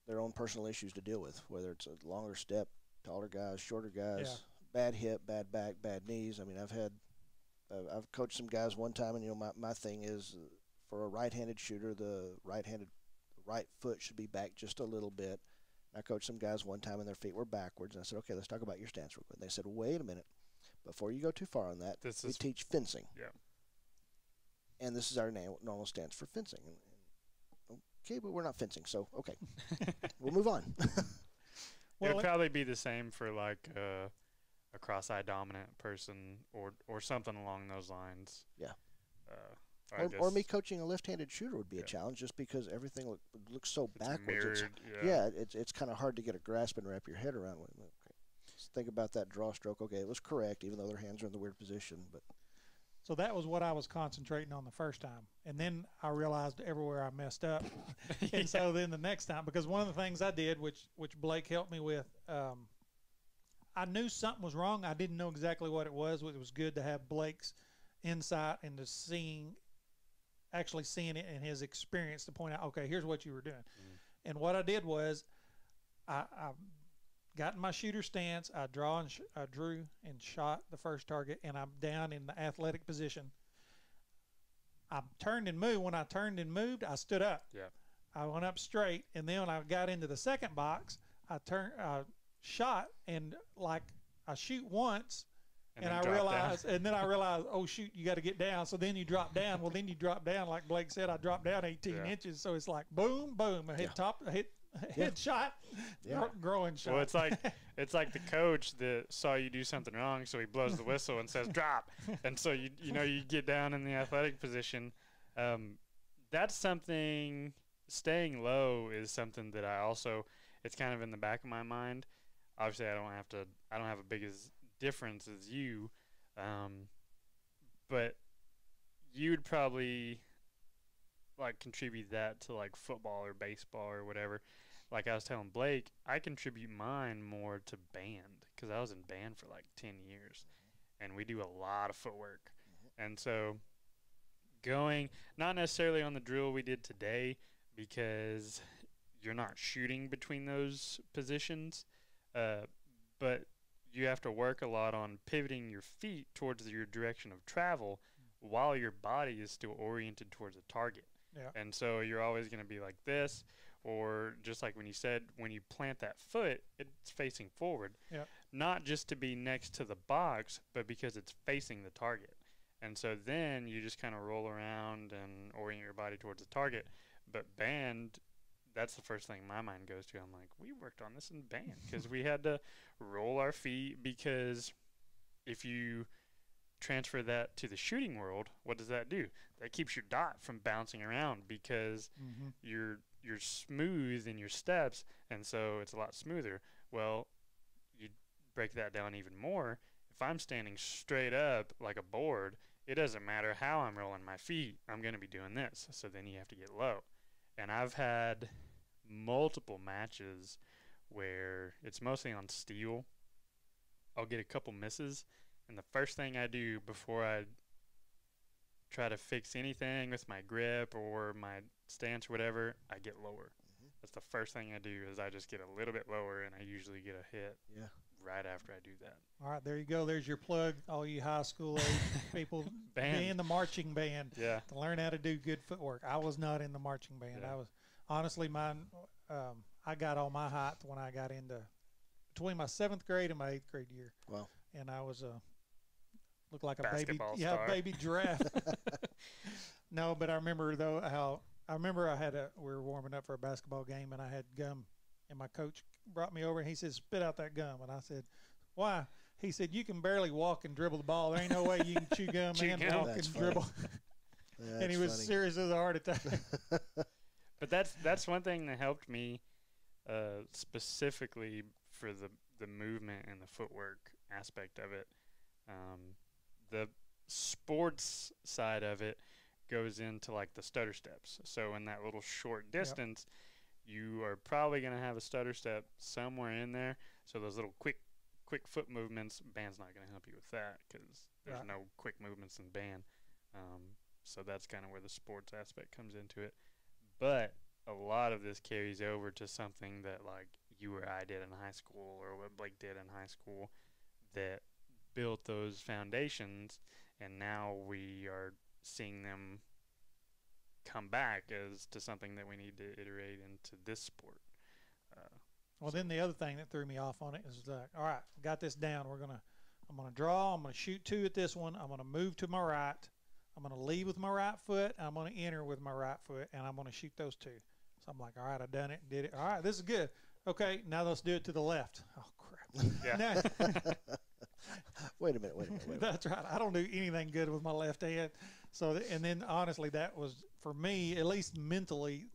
their own personal issues to deal with, whether it's a longer step, taller guys, shorter guys, Yeah. bad hip, bad back, bad knees. I mean, I've had uh, I've coached some guys one time, and you know, my my thing is uh, for a right-handed shooter, the right-handed right foot should be back just a little bit. I coached some guys one time and their feet were backwards, and I said, "Okay, let's talk about your stance real quick." They said, "Wait a minute, before you go too far on that, This we is teach fencing." Yeah. And this is our na- normal stance for fencing. And, and, okay, but we're not fencing, so okay, we'll move on. Well, It'd it- probably be the same for like uh, a cross-eye dominant person or or something along those lines. Yeah. Uh, I or, or me coaching a left-handed shooter would be a challenge, just because everything look, looks so it's backwards. It's, mirrored, yeah, it's it's kind of hard to get a grasp and wrap your head around. What- Okay, let's think about that draw stroke. Okay, it was correct, even though their hands are in the weird position. But So that was what I was concentrating on the first time, and then I realized everywhere I messed up. and so then the next time, because one of the things I did, which which Blake helped me with, um, I knew something was wrong. I didn't know exactly what it was. But it was good to have Blake's insight into seeing, actually seeing it in his experience to point out, okay, here's what you were doing. And what I did was, I, I got in my shooter stance. I draw and sh- I drew and shot the first target, and I'm down in the athletic position. I turned and moved. When I turned and moved, I stood up. Yeah. I went up straight, and then when I got into the second box, I turned, uh, shot, and like I shoot once, and, then I drop down. realized, and then I realized, oh shoot, you got to get down. So then you drop down. Well, then you drop down, like Blake said, I dropped down 18 Yeah. inches. So it's like boom, boom, a hit Yeah. top, a hit, a hit shot, Yeah. growing shot. Well, it's like it's like the coach that saw you do something wrong, so he blows the whistle and says drop, and so you you know you get down in the athletic position. Um, that's something. Staying low is something that I also. It's kind of in the back of my mind. Obviously, I don't have to. I don't have a big as difference as you, um, but you'd probably like contribute that to like football or baseball or whatever like I was telling Blake, I contribute mine more to band because I was in band for like 10 years and we do a lot of footwork. And so going, not necessarily on the drill we did today because you're not shooting between those positions, uh, but you have to work a lot on pivoting your feet towards your direction of travel while your body is still oriented towards a target. Yeah. And so you're always going to be like this or just like when you said when you plant that foot it's facing forward Yep. not just to be next to the box but because it's facing the target and so then you just kind of roll around and orient your body towards the target but band that's the first thing my mind goes to. I'm like we worked on this in band because we had to roll our feet because if you transfer that to the shooting world what does that do? That keeps your dot from bouncing around because Mhm. you're you're smooth in your steps and so it's a lot smoother. Well you break that down even more. If i'm standing straight up like a board it doesn't matter how i'm rolling my feet i'm going to be doing this. So then you have to get low. And i've had multiple matches where it's mostly on steel i'll get a couple misses and the first thing i do before i try to fix anything with my grip or my stance or whatever, I get lower. Mhm. That's the first thing I do is I just get a little bit lower and I usually get a hit Yeah. right after I do that. All right, there you go. There's your plug, all you high school age people. Band. Be in the marching band Yeah. to learn how to do good footwork. I was not in the marching band. Yeah. I was honestly mine. Um, I got all my height when I got into between my seventh grade and my eighth grade year. Wow. And I was a looked like a Basketball baby, yeah, baby giraffe. no, but I remember though how I remember I had a we were warming up for a basketball game and I had gum, and my coach brought me over and he said, "Spit out that gum," and I said, "Why?" He said, "You can barely walk and dribble the ball. There ain't no way you can chew gum Chew and gum. walk That's and funny. dribble." Yeah, and he was funny. serious as a heart attack. But that's that's one thing that helped me uh, specifically for the the movement and the footwork aspect of it. Um, the sports side of it goes into like the stutter steps. So in that little short distance, you are probably going to have a stutter step somewhere in there. So those little quick quick foot movements, band's not going to help you with that because there's Right. no quick movements in band. Um, so that's kind of where the sports aspect comes into it. But a lot of this carries over to something that like you or I did in high school or what Blake did in high school that built those foundations and now we are seeing them come back as to something that we need to iterate into this sport. Uh, Well, then the other thing that threw me off on it is like, all right, got this down. We're gonna, I'm gonna draw. I'm gonna shoot two at this one. I'm gonna move to my right. I'm gonna leave with my right foot. I'm gonna enter with my right foot, and I'm gonna shoot those two. So I'm like, all right, I done it, did it. All right, this is good. Okay, now let's do it to the left. Oh crap! Yeah. Now- wait a minute. Wait a minute. Wait a. That's right. I don't do anything good with my left hand. So, and then honestly, that was for me, at least mentally,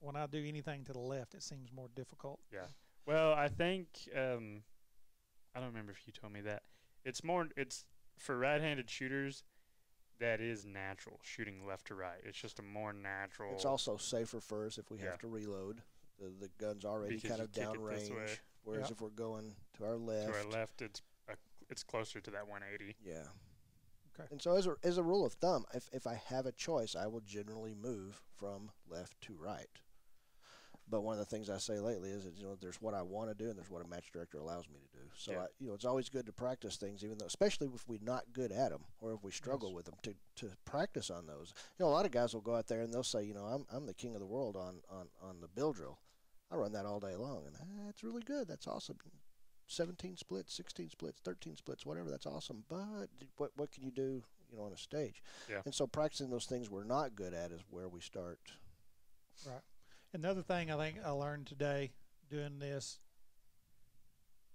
when I do anything to the left, it seems more difficult. Yeah. Well, I think um, I don't remember if you told me that. It's more. It's for right-handed shooters. That is natural shooting left to right. It's just a more natural. It's also safer for us if we have to reload. The the gun's already Because kind of kick it this way. downrange. Whereas Yep. if we're going to our left, To our left, it's uh, it's closer to that 180. yeah. Okay. And so as a as a rule of thumb, if if I have a choice, I will generally move from left to right. But one of the things I say lately is that you know there's what I want to do and there's what a match director allows me to do. So Yeah. I, you know it's always good to practice things, even though especially if we're not good at them or if we struggle Yes. with them to to practice on those. You know a lot of guys will go out there and they'll say you know I'm I'm the king of the world on on on the bill drill. I run that all day long and that's really good. That's awesome. 17 splits, 16 splits, 13 splits, whatever. That's awesome. But what what can you do, you know, on a stage? Yeah. And so practicing those things we're not good at is where we start. Another thing I think I learned today doing this,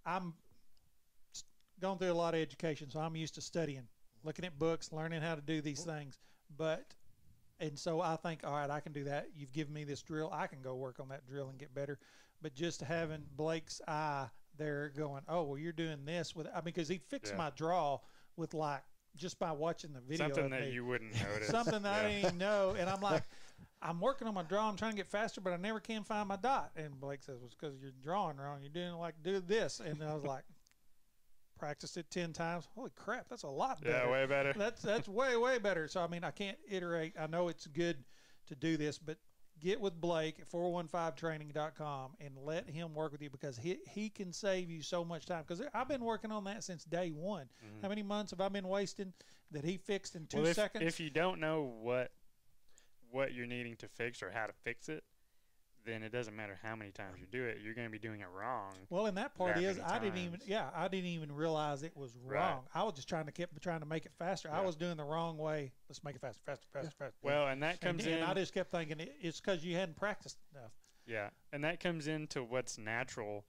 I'm going through a lot of education, so I'm used to studying, looking at books, learning how to do these things. But, and so I think, all right, I can do that. You've given me this drill. I can go work on that drill and get better. But just having Blake's eye there going, oh, well, you're doing this with, I mean, because he fixed Yeah. my draw with like, just by watching the video. Something that me you wouldn't notice. something that I didn't even know. And I'm like, I'm working on my draw. I'm trying to get faster, but I never can find my dot. And Blake says, well, it's because you're drawing wrong. You're doing like, do this. And I was like, practiced it 10 times. Holy crap, that's a lot better. Yeah, way better. that's, that's way, way better. So, I mean, I can't iterate. I know it's good to do this, but get with Blake at 415training.com and let him work with you because he, he can save you so much time. Because I've been working on that since day one. Mhm. How many months have I been wasting that he fixed in two well, if, seconds? if you don't know what what you're needing to fix or how to fix it, then it doesn't matter how many times you do it. You're going to be doing it wrong. Well, and that part that is I didn't even yeah I didn't even realize it was Right. wrong. I was just trying to keep trying to make it faster. I was doing the wrong way. Let's make it faster, faster, faster, faster. Well, and that comes and in. I just kept thinking it's because you hadn't practiced enough. Yeah, and that comes into what's natural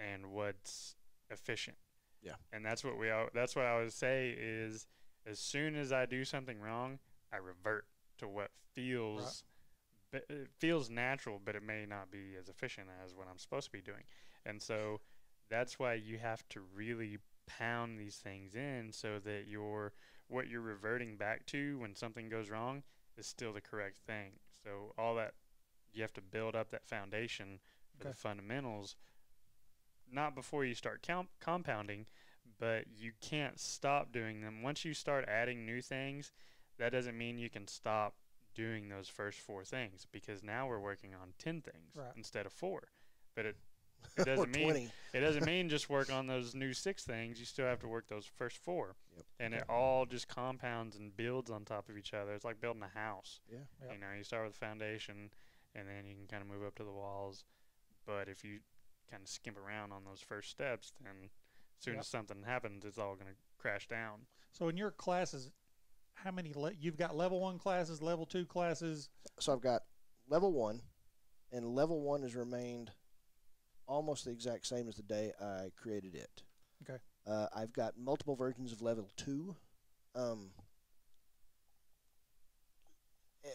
and what's efficient. Yeah. And that's what we al- that's what I would say is as soon as I do something wrong, I revert to what feels be- it feels natural, but it may not be as efficient as what I'm supposed to be doing. And so that's why you have to really pound these things in so that your what you're reverting back to when something goes wrong is still the correct thing. So all that you have to build up that foundation for Okay. the fundamentals not before you start count- compounding but you can't stop doing them once you start adding new things that doesn't mean you can stop doing those first four things because now we're working on 10 things Right. instead of four but it it doesn't mean it doesn't mean just work on those new six things. You still have to work those first four. Yep. And it all just compounds and builds on top of each other. It's like building a house. Yeah. Yep. You know, you start with the foundation and then you can kind of move up to the walls. But if you kind of skimp around on those first steps, then as soon Yep. as something happens, it's all going to crash down. So in your classes, how many le- you've got level one classes, level two classes? So I've got level one, and level one has remained almost the exact same as the day I created it. Okay. Uh, I've got multiple versions of level two. Um,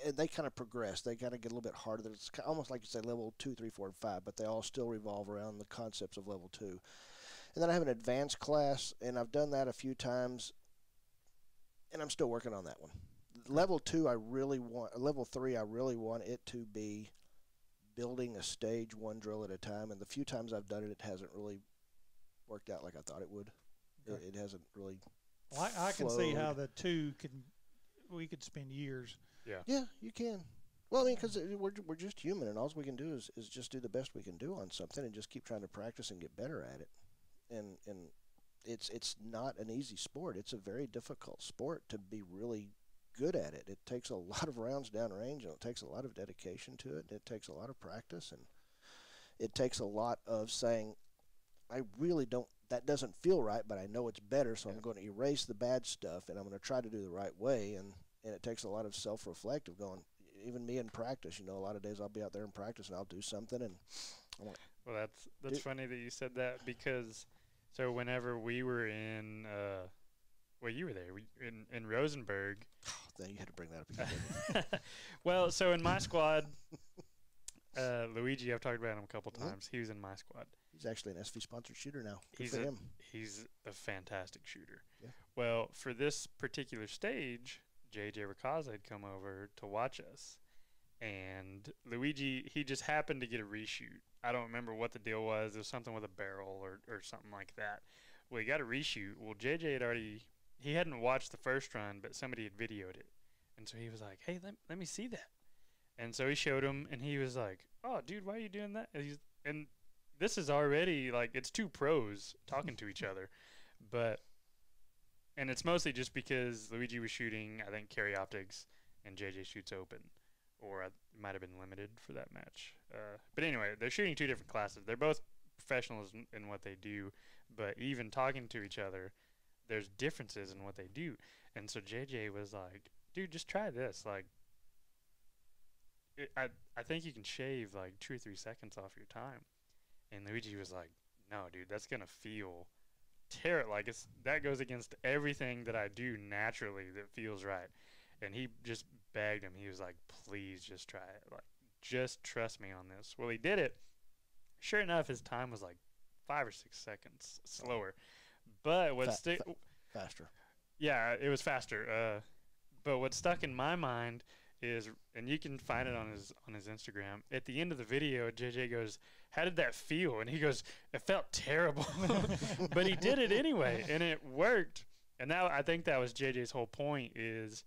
and they kind of progress. They kind of get a little bit harder. It's almost like you say level two, three, four, and five, but they all still revolve around the concepts of level two. And then I have an advanced class, and I've done that a few times, and I'm still working on that one. Level two, I really want. Level three, I really want it to be building a stage one drill at a time. And the few times I've done it, it hasn't really worked out like I thought it would. It, Okay. it hasn't really. Well, I, I can see how the two can. We could spend years. Yeah. Yeah, you can. Well, I mean, because we're we're just human, and all we can do is, is just do the best we can do on something, and just keep trying to practice and get better at it. And and it's it's not an easy sport. It's a very difficult sport to be really good at it. It takes a lot of rounds downrange, and it takes a lot of dedication to it. And it takes a lot of practice, and it takes a lot of saying, I really don't. That doesn't feel right, but I know it's better, so I'm Mm-hmm. going to erase the bad stuff, and I'm going to try to do the right way. And and it takes a lot of self-reflective going. Even me in practice, you know, a lot of days I'll be out there in practice and I'll do something, and Well, that's that's Did- funny that you said that because so whenever we were in, uh, well, you were there we, in in Rosenberg. then you had to bring that up again. well, so in my squad, uh, Luigi, I've talked about him a couple Mhm. times. He was in my squad. He's actually an SV sponsored shooter now. Good He's for a- him. He's a fantastic shooter. Yeah. Well, for this particular stage, JJ Racaza had come over to watch us, and Luigi he just happened to get a reshoot I don't remember what the deal was. It was something with a barrel or, or something like that. We got a reshoot. Well, JJ had already he hadn't watched the first run, but somebody had videoed it, and so he was like, "Hey, let, let me see that." And so he showed him, and he was like, "Oh, dude, why are you doing that?" And, he's, and this is already like it's two pros talking to each other, but and it's mostly just because Luigi was shooting, I think, carry optics, and JJ shoots open, or it might have been limited for that match. Uh, but anyway, they're shooting two different classes. They're both professionals in, what they do, but even talking to each other, there's differences in what they do. And so JJ was like, "Dude, just try this. Like, it, I I think you can shave like two or three seconds off your time." And Luigi was like, "No, dude, that's gonna feel." Terrible. Like it's that goes against everything that I do naturally that feels right. And he just begged him. He was like, "Please, just try it. Like, just trust me on this." Well, he did it. Sure enough, his time was like five or six seconds slower. But what Fa- sti- fa- faster. yeah, it was faster. Uh, but what stuck in my mind is, and you can find it on his on his Instagram. At the end of the video, JJ goes, "How did that feel?" And he goes, "It felt terrible," but he did it anyway, and it worked. And now I think that was JJ's whole point is,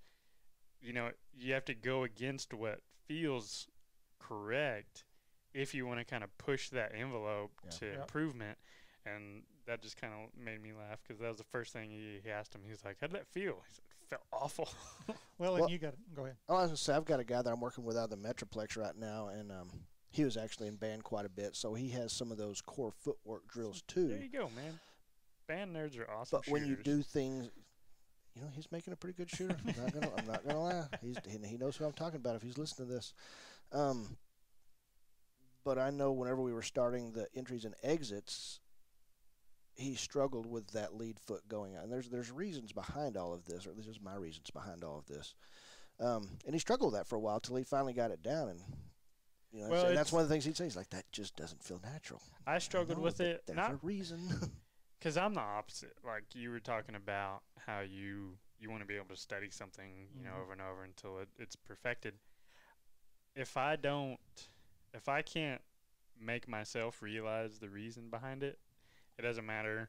you know, you have to go against what feels correct if you want to kind of push that envelope Yeah. to Yep. improvement. And that just kind of made me laugh because that was the first thing he, he asked him. He was like, "How'd that feel?" He said, "It "Felt awful." Well, Well- and you got go ahead. Oh, I was gonna say I've got a guy that I'm working with out of the Metroplex right now, and um, he was actually in band quite a bit, so he has some of those core footwork drills too. there you go, man. Band nerds are awesome. But when you do things, you know, he's making a pretty good shooter. I'm not gonna, I'm not gonna lie. He's he, he knows who I'm talking about if he's listening to this. Um, but I know whenever we were starting the entries and exits, he struggled with that lead foot going on. And there's there's reasons behind all of this, or this is my reasons behind all of this. Um, and he struggled with that for a while till he finally got it down, and you know, Well, and that's one of the things he'd say. He's like, "That just doesn't feel natural." I struggled No, with it, There's not a reason. because I'm the opposite. Like you were talking about how you you want to be able to study something, you know, Mhm. over and over until it, it's perfected. If I don't, if I can't make myself realize the reason behind it, it doesn't matter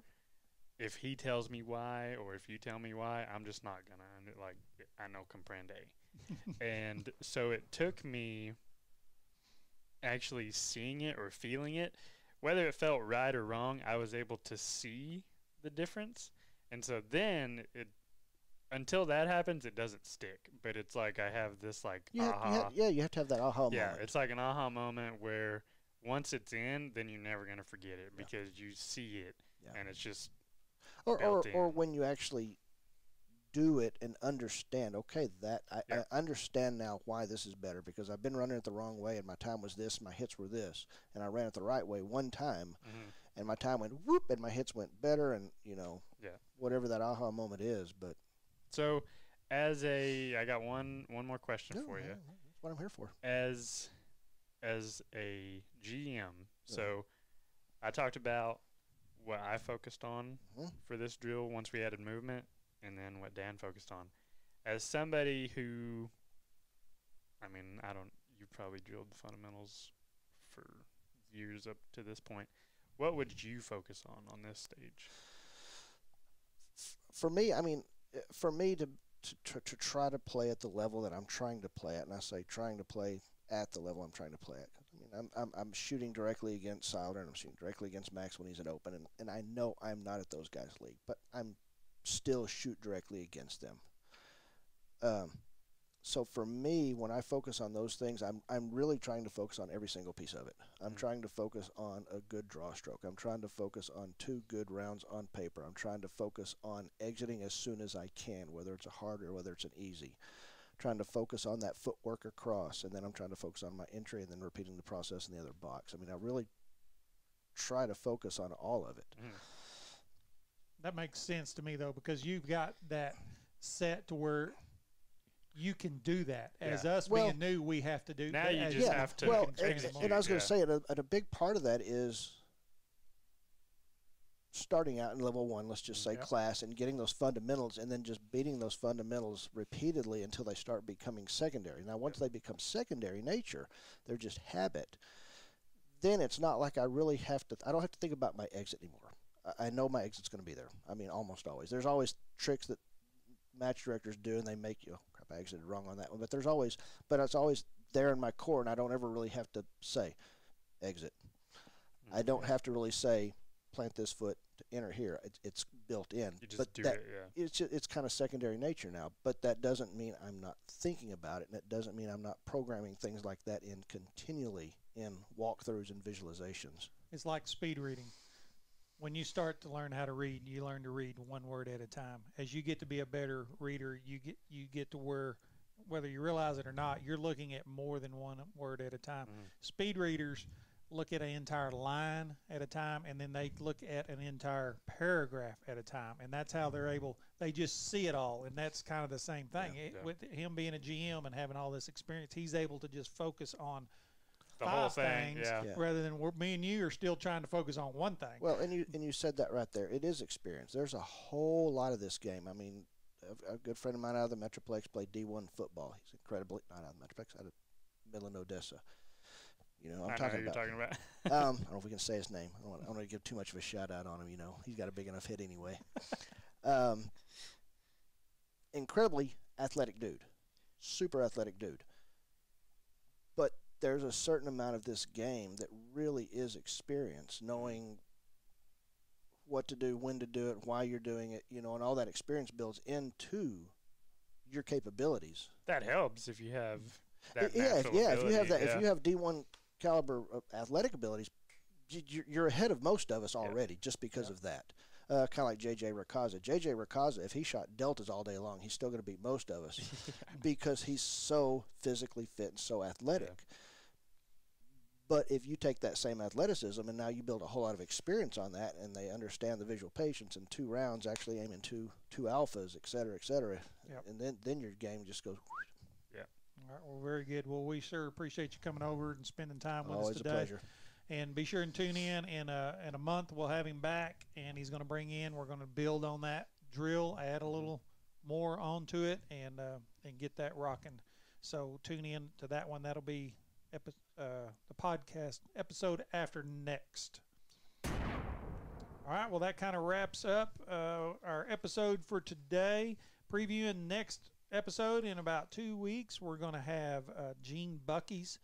if he tells me why or if you tell me why. I'm just not gonna like. I know comprende. and so it took me actually seeing it or feeling it whether it felt right or wrong i was able to see the difference and so then it until that happens it doesn't stick but it's like i have this like you have, aha you have, yeah, you have to have that aha yeah moment. it's like an aha moment where once it's in then you're never going to forget it Yeah. because you see it Yeah. and it's just or or, built or in. when you actually do it and understand okay that I, Yeah. I understand now why this is better because i've been running it the wrong way and my time was this my hits were this and i ran it the right way one time mhm. and my time went whoop and my hits went better and you know Yeah. whatever that aha moment is but so as a i got one one more question no, for you no, that's what i'm here for as as a GM. So I talked about what I focused on Mhm. for this drill once we added movement, and then what Dan focused on. As somebody who, I mean, I don't. You probably drilled the fundamentals for years up to this point. What would you focus on on this stage? for me, I mean, for me to, to to try to play at the level that I'm trying to play at, and I say trying to play at the level I'm trying to play at. I mean, I'm I'm, I'm shooting directly against Siler, and I'm shooting directly against Max when he's at open, and, and I know I'm not at those guys' league, but I'm still shoot directly against them. Um, so for me, when I focus on those things, I'm I'm really trying to focus on every single piece of it. I'm Mm. trying to focus on a good draw stroke. I'm trying to focus on two good rounds on paper. I'm trying to focus on exiting as soon as I can, whether it's a hard or whether it's an easy. Trying to focus on that footwork across, and then I'm trying to focus on my entry, and then repeating the process in the other box. I mean, I really try to focus on all of it. Mhm. That makes sense to me though, because you've got that set to where you can do that. As us Well- being new, we have to do. Now that you just yeah, have to well, continue and, and I was going yeah. to say, and a, and a big part of that is starting out in level one, let's just say Yeah. class, and getting those fundamentals, and then just beating those fundamentals repeatedly until they start becoming secondary. Now, once they become secondary nature, they're just habit. then it's not like I really have to. I don't have to think about my exit anymore. I, I know my exit's going to be there. I mean, almost always. There's always tricks that match directors do, and they make you. Crap, I exited wrong on that one. But there's always, but it's always there in my core, and I don't ever really have to say exit. I Mm-hmm. don't have to really say plant this foot to enter here. It, it's built in. You just but do that, it, yeah. it's it's kind of secondary nature now, but that doesn't mean I'm not thinking about it, and it doesn't mean I'm not programming things like that in continually in walkthroughs and visualizations. It's like speed reading. When you start to learn how to read, you learn to read one word at a time. As you get to be a better reader, you get you get to where whether you realize it or not, you're looking at more than one word at a time. Mhm. Speed readers look at an entire line at a time and then they look at an entire paragraph at a time and that's how they're able they just see it all and that's kind of the same thing It- Yeah. with him being a gm and having all this experience he's able to just focus on The whole five thing, things yeah. Yeah. rather than we're, me and you are still trying to focus on one thing Well, and you and you said that right there. It is experience. There's a whole lot of this game. I mean, a, a good friend of mine out of the Metroplex played D1 football. He's incredibly not out of the Metroplex, out of Midland, Odessa. You know, I'm I know talking who you're about. talking about. um, I don't know if we can say his name. I don't, want, I don't want to give too much of a shout out on him. You know, he's got a big enough hit anyway. um, incredibly athletic dude, super athletic dude. But there's a certain amount of this game that really is experience, knowing what to do, when to do it, why you're doing it, you know, and all that experience builds into your capabilities. that helps if you have that yeah, if, yeah. If you have that, yeah. if you have D1 caliber uh, athletic abilities, you're, ahead of most of us Yeah. already just because Yeah. of that. Uh, kind of like JJ Racaza. JJ Racaza, if he shot deltas all day long, he's still going to beat most of us because he's so physically fit and so athletic. But if you take that same athleticism and now you build a whole lot of experience on that, and they understand the visual patience in two rounds, actually aiming two two alphas, et cetera, et cetera, Yep. and then then your game just goes. Yeah. All right well very good well we sure appreciate you coming over and spending time with Always us a today pleasure. and be sure and tune in in a, in a month we'll have him back and he's going to bring in we're going to build on that drill add a little more onto it and uh, and get that rocking so tune in to that one that'll be epi- uh, the podcast episode after next all right well that kind of wraps up uh, our episode for today previewing next episode in about two weeks we're going to have uh, gene bucky's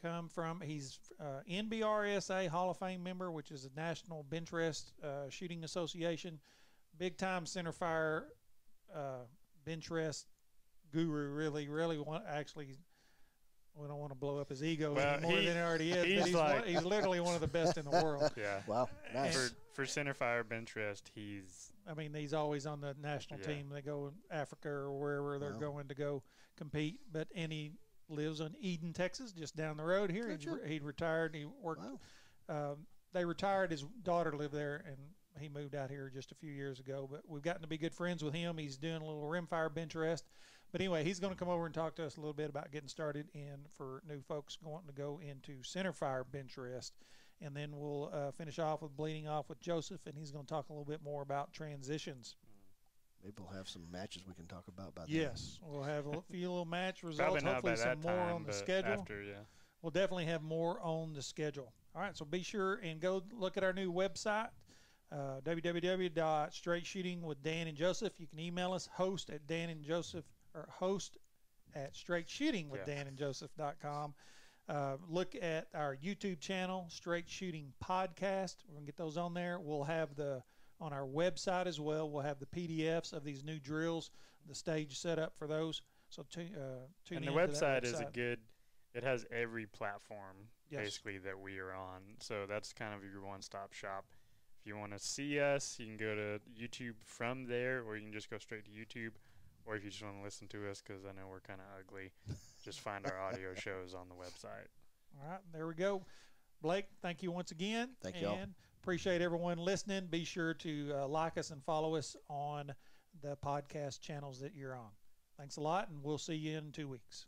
come from. He's uh, NBRSA Hall of Fame member, which is a National Bench Rest uh, Shooting Association, big time center fire uh, bench rest guru. Really, really want actually. We don't want to blow up his ego Well, any more he- than it already is. he's but he's, one, like- he's literally one of the best in the world. yeah. Wow, nice. For for center fire bench rest, he's I mean, he's always on the national Yeah. team. They go in Africa or wherever they're Wow. going to go compete. But and he lives in Eden, Texas, just down the road here. He'd, Gotcha. re- he'd retired. He worked. Wow. Um, they retired. His daughter lived there, and he moved out here just a few years ago. But we've gotten to be good friends with him. He's doing a little rimfire bench rest. But anyway, he's going to come over and talk to us a little bit about getting started in for new folks wanting to go into center fire bench rest. And then we'll uh, finish off with bleeding off with Joseph, and he's going to talk a little bit more about transitions. Maybe we'll have some matches we can talk about by then. Yes, we'll have a few little match results. probably not Hopefully, by some that more time, on the schedule. after, yeah. We'll definitely have more on the schedule. All right, so be sure and go look at our new website, uh, www.straightshooting with Dan and Joseph. You can email us host at Dan and Joseph or host at straightshooting with Yeah. Dan and Joseph.com. Uh, look at our YouTube channel, Straight Shooting Podcast. We're gonna get those on there. We'll have the on our website as well. We'll have the PDFs of these new drills, the stage setup for those. So tu- uh, tune And the to website is a good. It has every platform Yes. basically that we are on. So that's kind of your one-stop shop. If you want to see us, you can go to YouTube from there, or you can just go straight to YouTube. Or if you just want to listen to us, because I know we're kind of ugly, just find our audio shows on the website. All right, there we go. Blake, thank you once again. Thank and y'all. appreciate everyone listening. Be sure to uh, like us and follow us on the podcast channels that you're on. Thanks a lot, and we'll see you in two weeks.